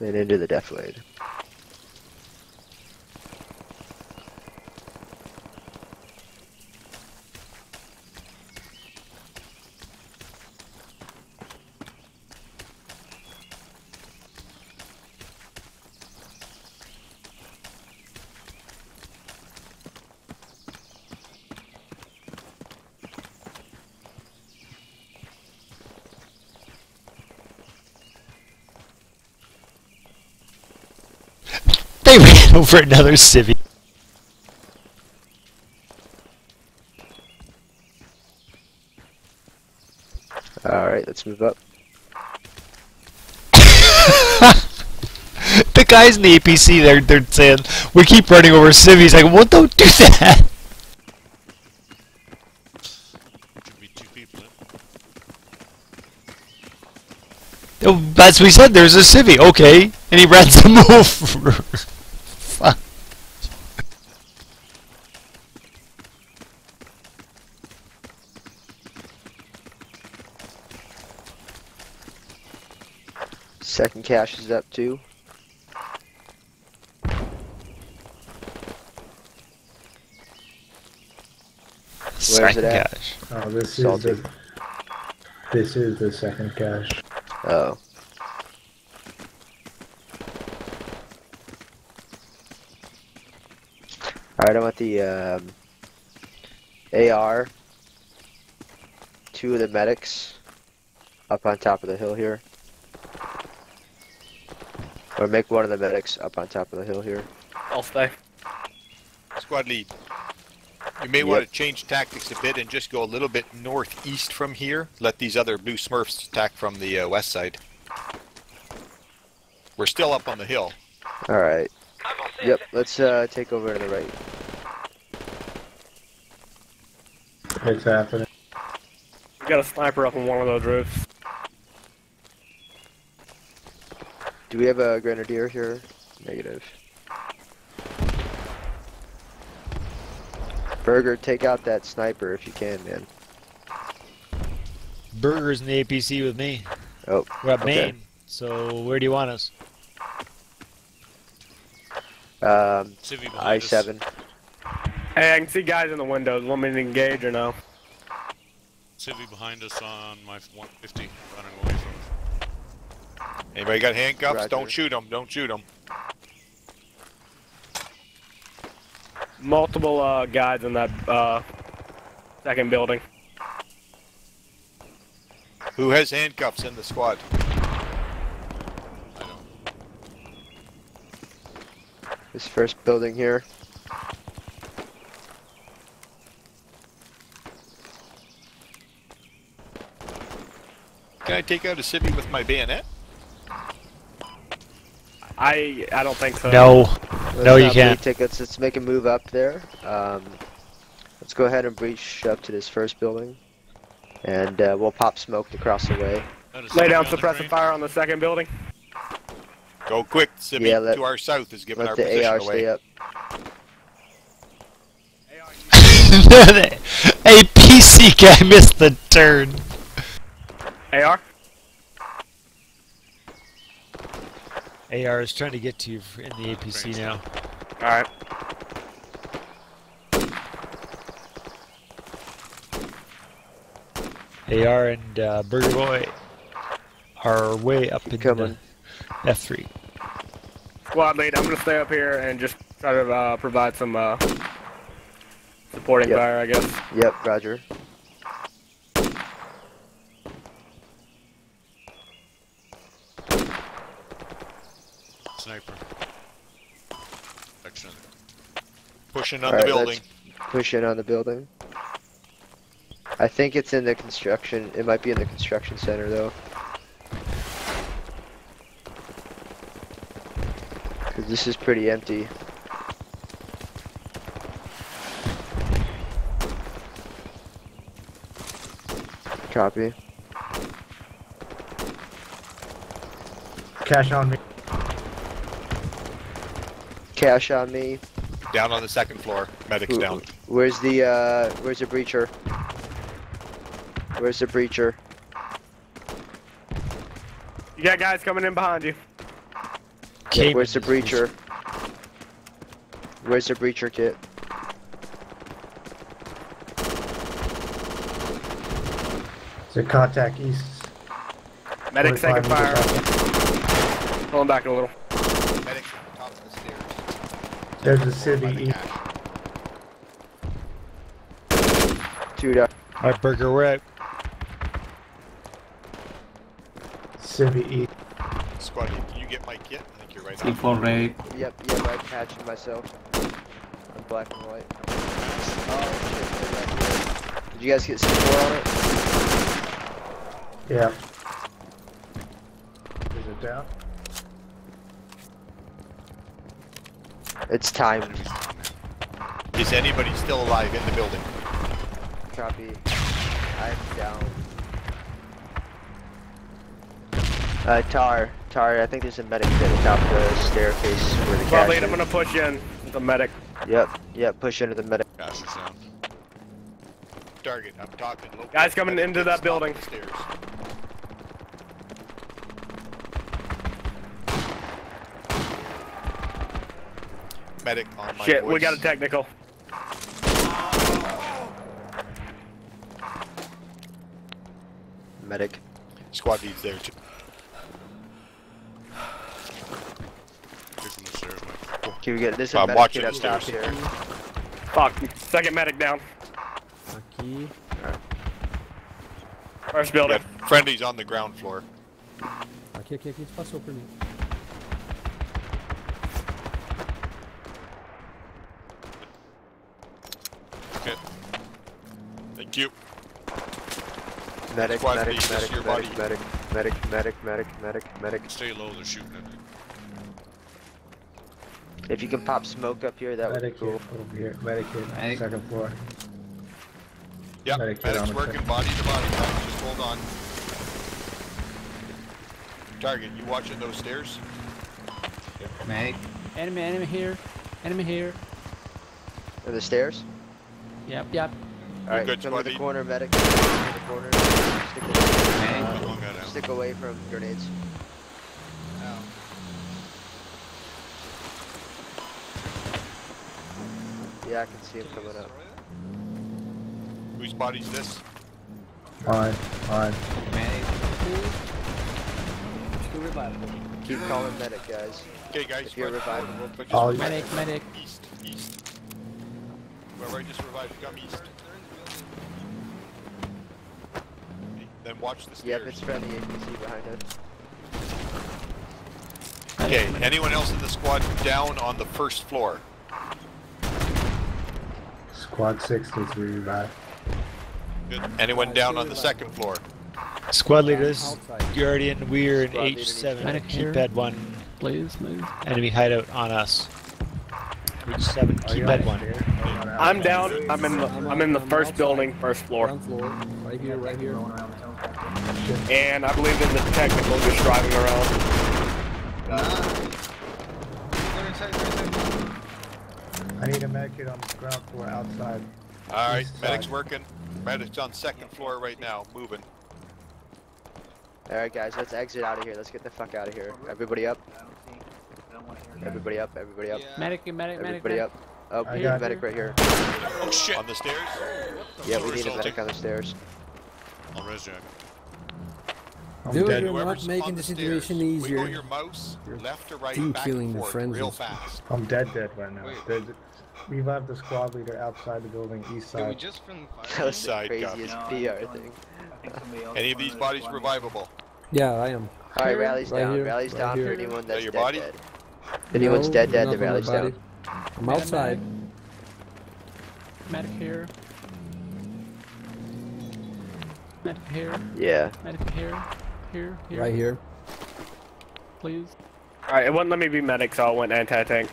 Then into the defilade. they ran over another civvy. Alright, let's move up. the guys in the APC, they're they're saying we keep running over civvies. Like, well, don't do that. Should be two people in. That's what he said. There's a civvy. Okay, and he ran some over. Fuck. Second cache is up too. Where's it at? Gosh. Oh, this Salty. is the. This is the second cache. Oh. Alright, I'm want the um, AR. Two of the medics up on top of the hill here. Or make one of the medics up on top of the hill here. I'll stay. Squad lead. You may want to change tactics a bit and just go a little bit northeast from here. Let these other blue smurfs attack from the uh, west side. We're still up on the hill. Alright. Yep, let's uh, take over to the right. It's happening. We got a sniper up on one of those roofs. Do we have a grenadier here? Negative. Burger, take out that sniper if you can, man. Burgers in the APC with me. Oh, We're at okay. main. So where do you want us? Um, Civvy behind us. I-7. Hey, I can see guys in the windows. Want me to engage or no? Civvy behind us on my 150, running away from us. Anybody got handcuffs? Roger. Don't shoot them. Don't shoot them. Multiple uh, guys in that uh, second building. Who has handcuffs in the squad? This first building here. Can I take out a civvy with my bayonet? I I don't think so. No. Let's No, you can't. Tickets. Let's make a move up there. Um, let's go ahead and breach up to this first building. And uh, we'll pop smoke across the way. Lay down somebody on the suppressive fire on the second building. Go quick, civvy Yeah, let- to our south is giving Let our the position AR away. stay up. the APC guy missed the turn. AR? AR is trying to get to you in the APC now. Alright. AR and uh, Burger Boy are way up in coming. the F3. Squad lead, I'm gonna stay up here and just try to uh, provide some uh, supporting Yep. fire, I guess. Yep, Roger. Pushing on Alright, the let's building. Push in on the building. I think it's in the construction. It might be in the construction center though. Cause this is pretty empty. Copy. Cache on me. Cache on me. Down on the second floor. Medic's Who- down. Where's the uh where's the breacher? Where's the breacher? You got guys coming in behind you. Yeah, where's the breacher? Where's the breacher kit? It's a contact east. Medic second fire. meters out. Pulling back a little. Medic's at the top of the stairs. There's a By civvy the east. cache. Two down. Alright, Burger, we're out. Civvy east. Squad, can you get my kit? I think you're right on. C4 raid. Yep, yep, I'm patching myself. I'm black and white. Oh shit, they're right here. Did you guys get C4 on it? Yeah. Is it down? It's time. Enemies down there. Is anybody still alive in the building? Copy. I'm down. Uh, Tar, Tar, I think there's a medic at the top of the staircase where the Squad cache lead, I'm gonna push in with the medic. Yep, yep, push into the medic. Cache is down. Target, I'm talking local. Guys coming into that the top of building. the Stairs. Medic on my Shit, we got a technical. Medic. Squad leads there too. Here from the stairs, Mike. Can we get this? a I'm medic watching kit up the top stairs. here. Fuck. Second medic down. First building. Yeah, friendly's on the ground floor. Aqui, aqui, aqui, passou por mim. Okay. Thank you. Medic, Squad medic, medic, medic, medic, medic, medic, medic, medic, medic. Stay low, they're shooting at me. If you can pop smoke up here, that would be cool. kit over here. Medic kit. Medic. Second floor. Yep, Medic kit on medic's the working second. body to body. guys. Just hold on. Target, you watching those stairs? Medic. Enemy, enemy here. Enemy here. Are the stairs? Yep, yep. Alright, good, come to the corner, medic. Come to the corner. Stick away, Medic. One stick away from grenades. Yeah, I can see him coming up. Whose body's this? Fine, fine. Medic. Keep calling medic, guys. Okay, guys. If you're squad, revivable. but just Medic, medic. East, east. Whoever I just revived, come east. Then watch the stairs. Yep, it's friendly APC behind us. Okay, anyone else in the squad down on the first floor? Squad 63 back. Good. Anyone down on the second floor? Squad leaders, you're already. We're in H7. Medic here. Keypad 1. Please move. Enemy hideout on us. H7, Are you keypad 1. stairs? Are you on I'm down. I'm in the I'm in the first building, first floor. Floor. Right here, right here. And I believe there's a technical just driving around. I need a medic on the ground floor outside. All right, medic's side. working. Medic's on second floor right now, moving. Alright, guys, let's exit out of here. Let's get the fuck out of here. Everybody up. Everybody up. Everybody up. Medic, medic, medic, Everybody up. Oh, we need a medic right here. Oh shit! On the stairs? Yeah, we need a medic on the stairs. I'll res Jack. I'm Dude, dead. you're not making the stairs, situation Wiggle easier. your mouse left to right, team back killing and the forth, frenzy. real fast. I'm dead dead right now. Dead. Revive the squad leader outside the building, east Can we side. just from That was the Side craziest PR thing. Any of these bodies revivable? Yeah, I am. Alright, Here, rallies right down. here, Rallies right down for anyone that that's your dead body? dead. If anyone's No, dead dead, the nothing on my rallies down. I'm outside. Medic here. Medic here. Yeah. Medic here. Here. Here. Right here. Please. Alright, it wouldn't let me be medic, so I went anti-tank.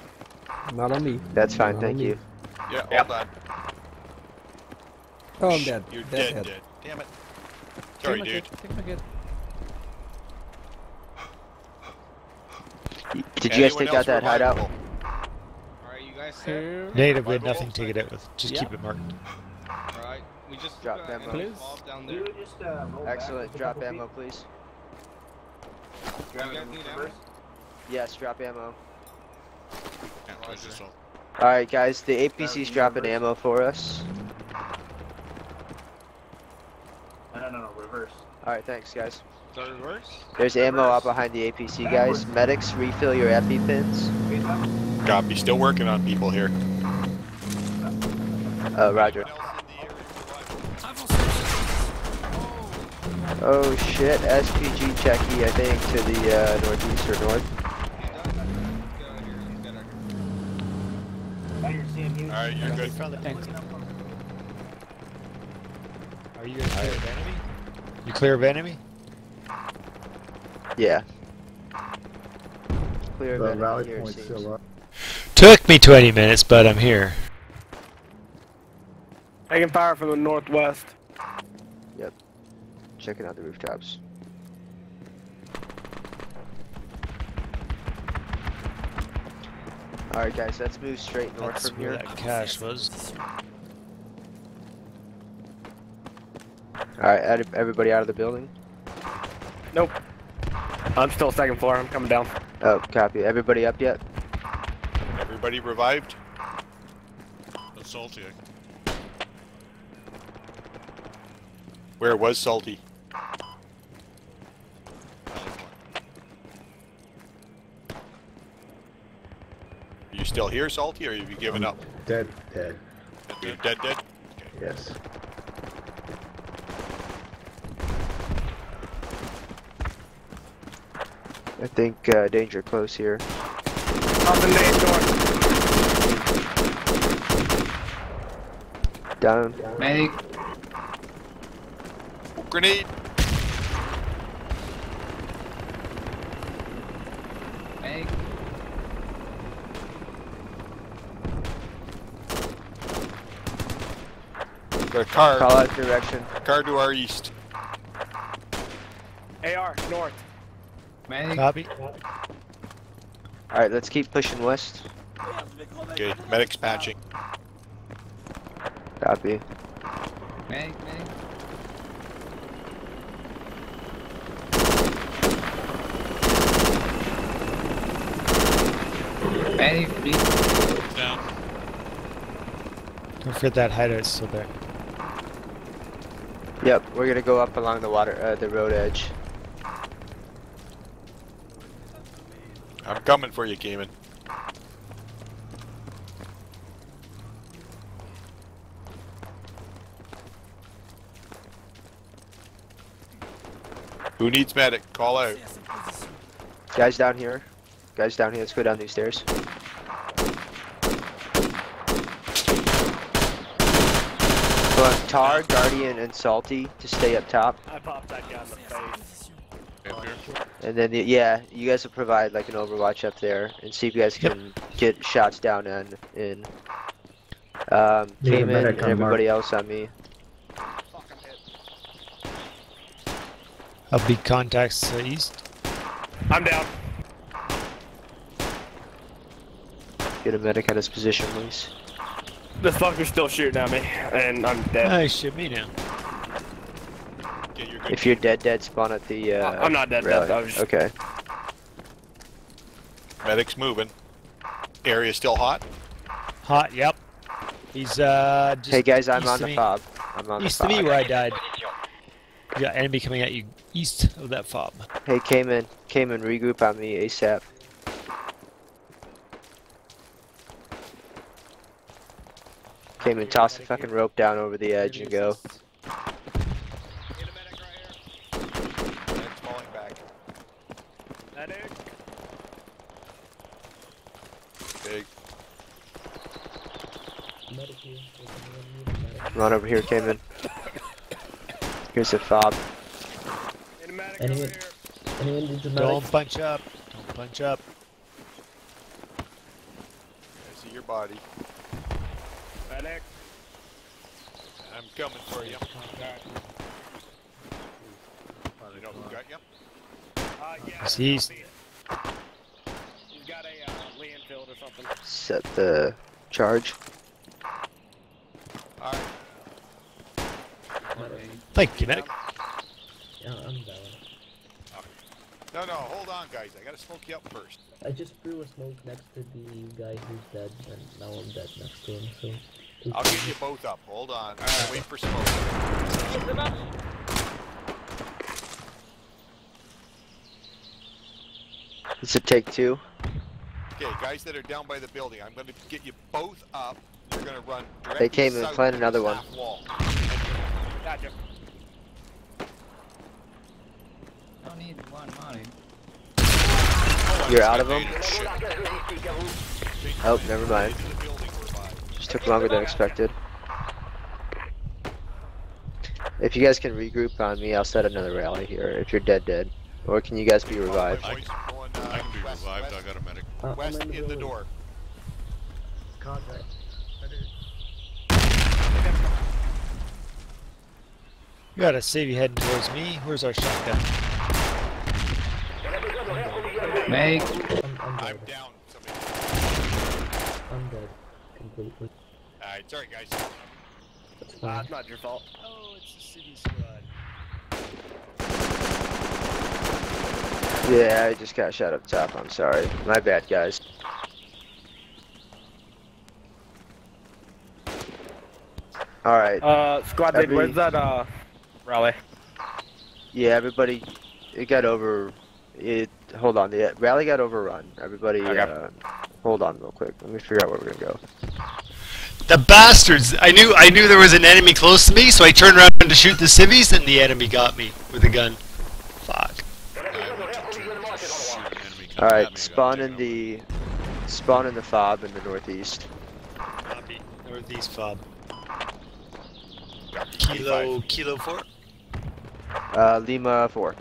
Not on me. That's fine, Not thank on me. you. Yeah, Yep. all done. Oh, I'm dead. You're dead, dead, dead. dead. Damn it. Sorry, Take my dude. kit, Take my kit. Did you guys take out that hideout? Alright, you guys? Here. Native, we had nothing to get it with. Just Yeah. keep it marked. Alright, we just Drop uh, got ammo. Please. down there. Excellent. Drop ammo, please. You guys need ammo? Yes, drop ammo. Can't res yourself. Alright, guys, the APC's dropping ammo for us. No, no, no, reverse. Alright, thanks, guys. Is that reverse? There's ammo out behind the APC, guys. Medics, refill your EpiPens. Copy. Still working on people here. Uh, Roger. Oh shit, SPG Checky, I think, to the uh, northeast or north. Alright, you're good. found the Thanks. Are you clear of enemy? You clear of enemy? Yeah. Clear of enemy rally here, it still up. Took me 20 minutes, but I'm here. Taking fire from the northwest. Yep. Checking out the rooftops. Alright guys, let's move straight north That's from here. that cache was. Alright, everybody out of the building. Nope. I'm still second floor. I'm coming down. Oh, copy. Everybody up yet? Everybody revived? That's salty. Where was Salty? Are you still here, Salty, or have you given up? Dead dead. You're dead, dead? Yes. I think uh, danger close here. Off the main door. Down. Medic. Grenade! Got a car. Call out direction. Car to our east. AR, north. Medic. Copy. Alright, let's keep pushing west. Okay, medic's patching. Copy. Medic, medic. Medic, please. Down. Don't forget that hideout's still there. Yep, we're gonna go up along the water, uh, the road edge. I'm coming for you, Cayman. Who needs medic? Call out. Guys down here. Guys down here, let's go down these stairs. Go on Tar, Guardian, and Salty to stay up top. I popped that guy in the face. And then, yeah, you guys will provide like an overwatch up there and see if you guys can get shots down and in. Um, Need a Cayman medic and on everybody else on me. I'll be contacts uh, east. I'm down. Get a medic at his position, please. This fucker's still shooting at me, and I'm dead. Nice, shoot me now. Okay, you're. If you're dead, dead, spawn at the. Uh, I'm not dead, rally. dead, I was just- Okay. Medic's moving. Area still hot. Hot, yep. He's uh just Hey guys, I'm on the me. fob. I'm on East the of fob. me where I died. You got enemy coming at you east of that fob. Hey, Cayman, Cayman, regroup on me ASAP. Cayman, toss the fucking rope down over the edge and go. Big. Run over here, Cayman. Here's the fob. Anyone, anyone a? Don't punch up. Don't punch up. I see your body. Medic. I'm coming for you. You know who got you? Uh, yeah. He's. He's got a uh, landfill or something. Set the charge. Alright. Thank you, medic. Yeah, I'm down. No, no, hold on, guys. I gotta smoke you up first. I just threw a smoke next to the guy who's dead, and now I'm dead next to him, so... I'll get you both up. Hold on. Wait for smoke. It's a take two. Okay, guys that are down by the building, I'm gonna get you both up. You're gonna run They came and south plant to another one. wall. Gotcha. Don't need one money. You're out of them? Oh, never mind. Into the building we're by. Just took longer than expected. If you guys can regroup on me, I'll set another rally here. If you're dead, dead. Or can you guys be revived? My boys uh, I can be west, revived. west, I got a medic. Uh, west in the in the door. Contact. You gotta save you heading towards me. Where's our shotgun? Make. I'm, I'm I'm down. Somebody. I'm dead. Completely. Alright, sorry guys. That's Uh, it's not your fault. Oh, it's the city squad. Yeah, I just got shot up top. I'm sorry. My bad, guys. Alright. Uh, squad lead, Every- where's that, uh, rally? Yeah, everybody, it got over. It. Hold on, the rally got overrun. Everybody, Okay. uh, hold on real quick. Let me figure out where we're gonna go. The bastards! I knew I knew there was an enemy close to me, so I turned around to shoot the civvies, and the enemy got me with a gun. Fuck. Alright, went to turn to shoot an enemy coming All at right, me, I got spawn in the, spawn in the fob in the northeast. Copy. Northeast fob. Kilo Kilo four. Uh, Lima four.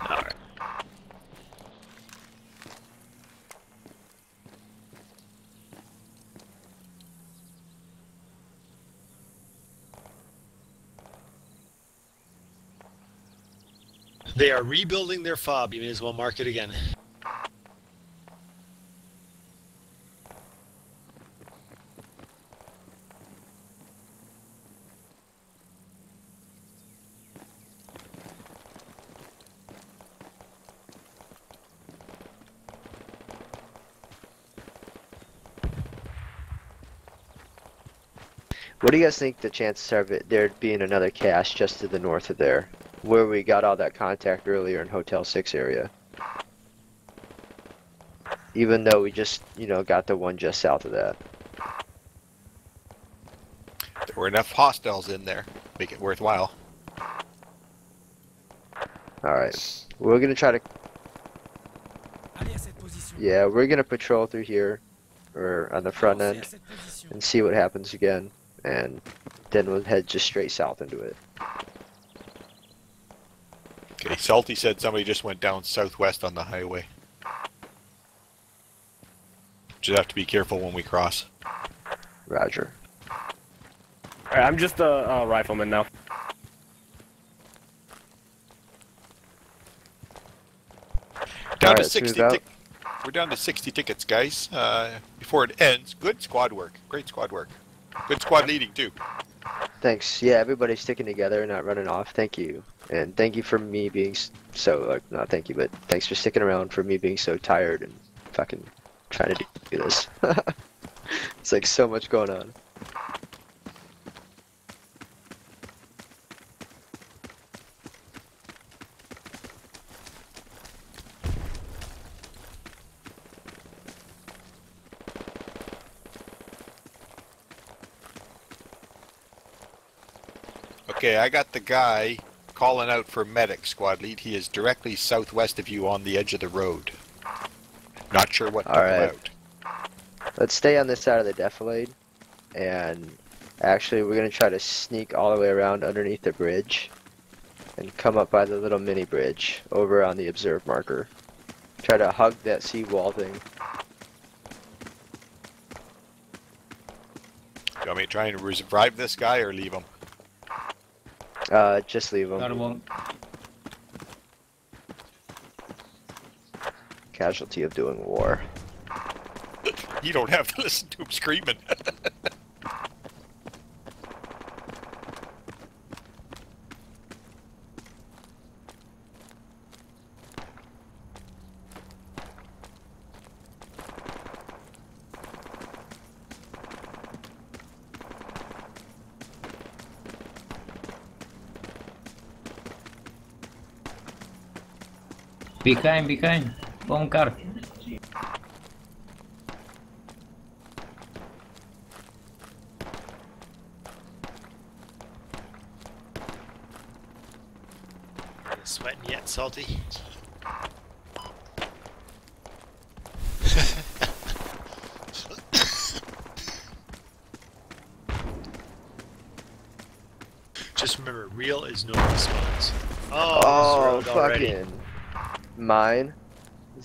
Alright. They are rebuilding their fob. You may as well mark it again. What do you guys think the chances are of it there being another cache just to the north of there, where we got all that contact earlier in Hotel Six area? Even though we just, you know, got the one just south of that. There were enough hostiles in there. Make it worthwhile. All right, we're gonna try to. Yeah, we're gonna patrol through here, or on the front end, and see what happens again, and then we'll head just straight south into it. Okay, Salty said somebody just went down southwest on the highway. Just have to be careful when we cross. Roger. Alright, I'm just a, a rifleman now. Down Alright, to 60 we're down to 60 tickets, guys. Uh, before it ends, good squad work. Great squad work. Good squad leading too. Thanks. Yeah, everybody's sticking together, and not running off. Thank you, and thank you for me being so like not thank you, but thanks for sticking around for me being so tired and fucking trying to do this. it's like so much going on. Okay, I got the guy calling out for medic squad lead. He is directly southwest of you on the edge of the road. Not sure what All right. out. Let's stay on this side of the defilade, and actually we're gonna try to sneak all the way around underneath the bridge, and come up by the little mini bridge over on the observe marker. Try to hug that seawall thing. Do You want me to try and revive this guy or leave him? Uh, just leave them. Got one. Casualty of doing war. You don't have to listen to him screaming. Behind, behind. Bomb car.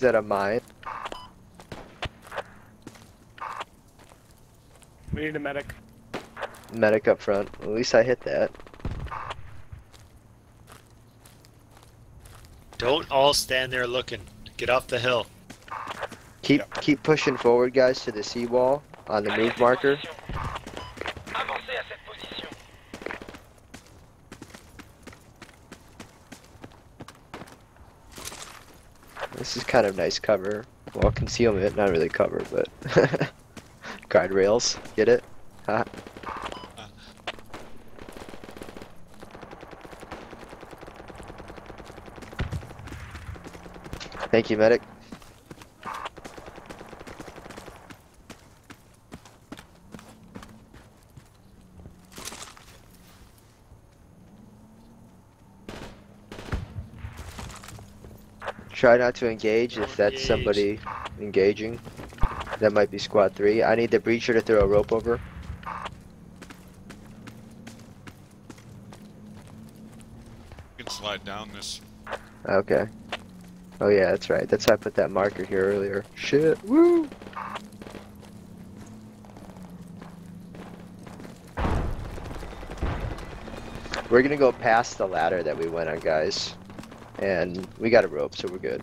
That a mine? We need a medic. Medic up front. At least I hit that. Don't all stand there looking. Get off the hill. Keep keep pushing forward, guys, to the seawall on the move marker. Kind of nice cover. Well, concealment, not really cover, but guardrails. Get it? Ha. Thank you, medic. Try not to engage if that's somebody engaging. That might be squad 3. I need the breacher to throw a rope over. You can slide down this. Okay. Oh yeah, that's right. That's why I put that marker here earlier. Shit. Woo! We're gonna go past the ladder that we went on, guys. And we got a rope, so we're good.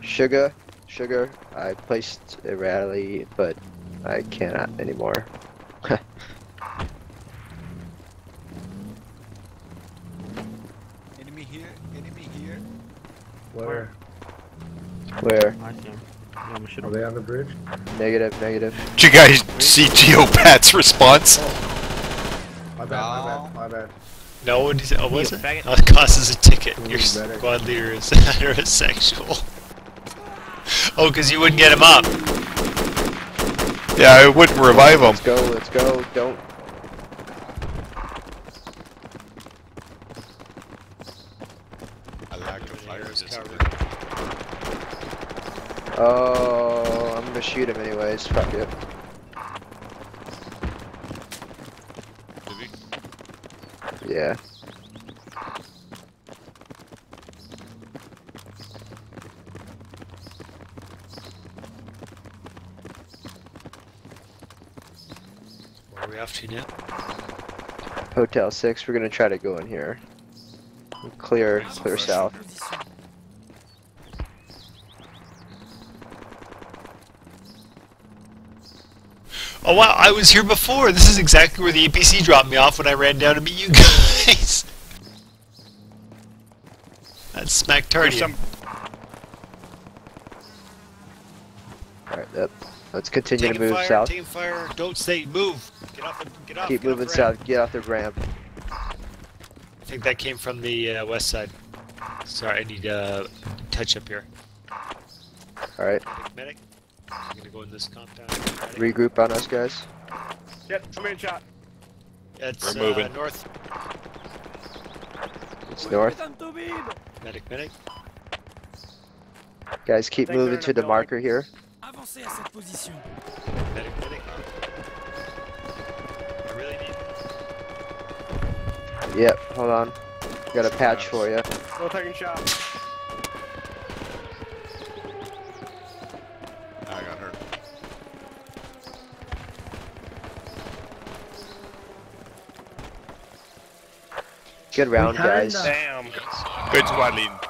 Sugar, sugar. I placed a rally, but I cannot anymore. Enemy here, enemy here. Where? Where? I see him. Yeah, we should Are they on the bridge? Negative, negative. Did you guys see Geopat's response? Oh. My bad, my bad, my bad. No, what did he say? Oh, was it? faggot. Oh, it costs us a ticket. Your better. squad leader is heterosexual. Oh, because you wouldn't get him up. Yeah, I wouldn't revive him. Let's go, let's go. Don't. I lack of fire Area's discipline. Oh, I'm gonna shoot him anyways. Fuck it. Yeah. Where are we off to now? Hotel 6, we're gonna try to go in here. Clear, clear south. Oh wow, I was here before! This is exactly where the APC dropped me off when I ran down to meet you guys. That's There's Smacktardian. some Alright, yep. Let's continue Taking to move fire, south. Team fire. Don't stay. Move. Get off. The, get off. Keep get off moving the ramp. south. Get off the ramp. I think that came from the uh, west side. Sorry, I need uh, touch up here. Alright. Medic, medic. I'm gonna go in this compound. Regroup on us, guys. Yep, I'm in shot. It's We're moving. Uh, north. It's north. Medic, medic. Guys, keep Think moving to the building. marker here. Avancez à cette position. Medic, medic. I really need. Yep, hold on. Got a patch for you. Still taking shots. I got hurt. Good round, Behind guys. us. Damn. Good lead.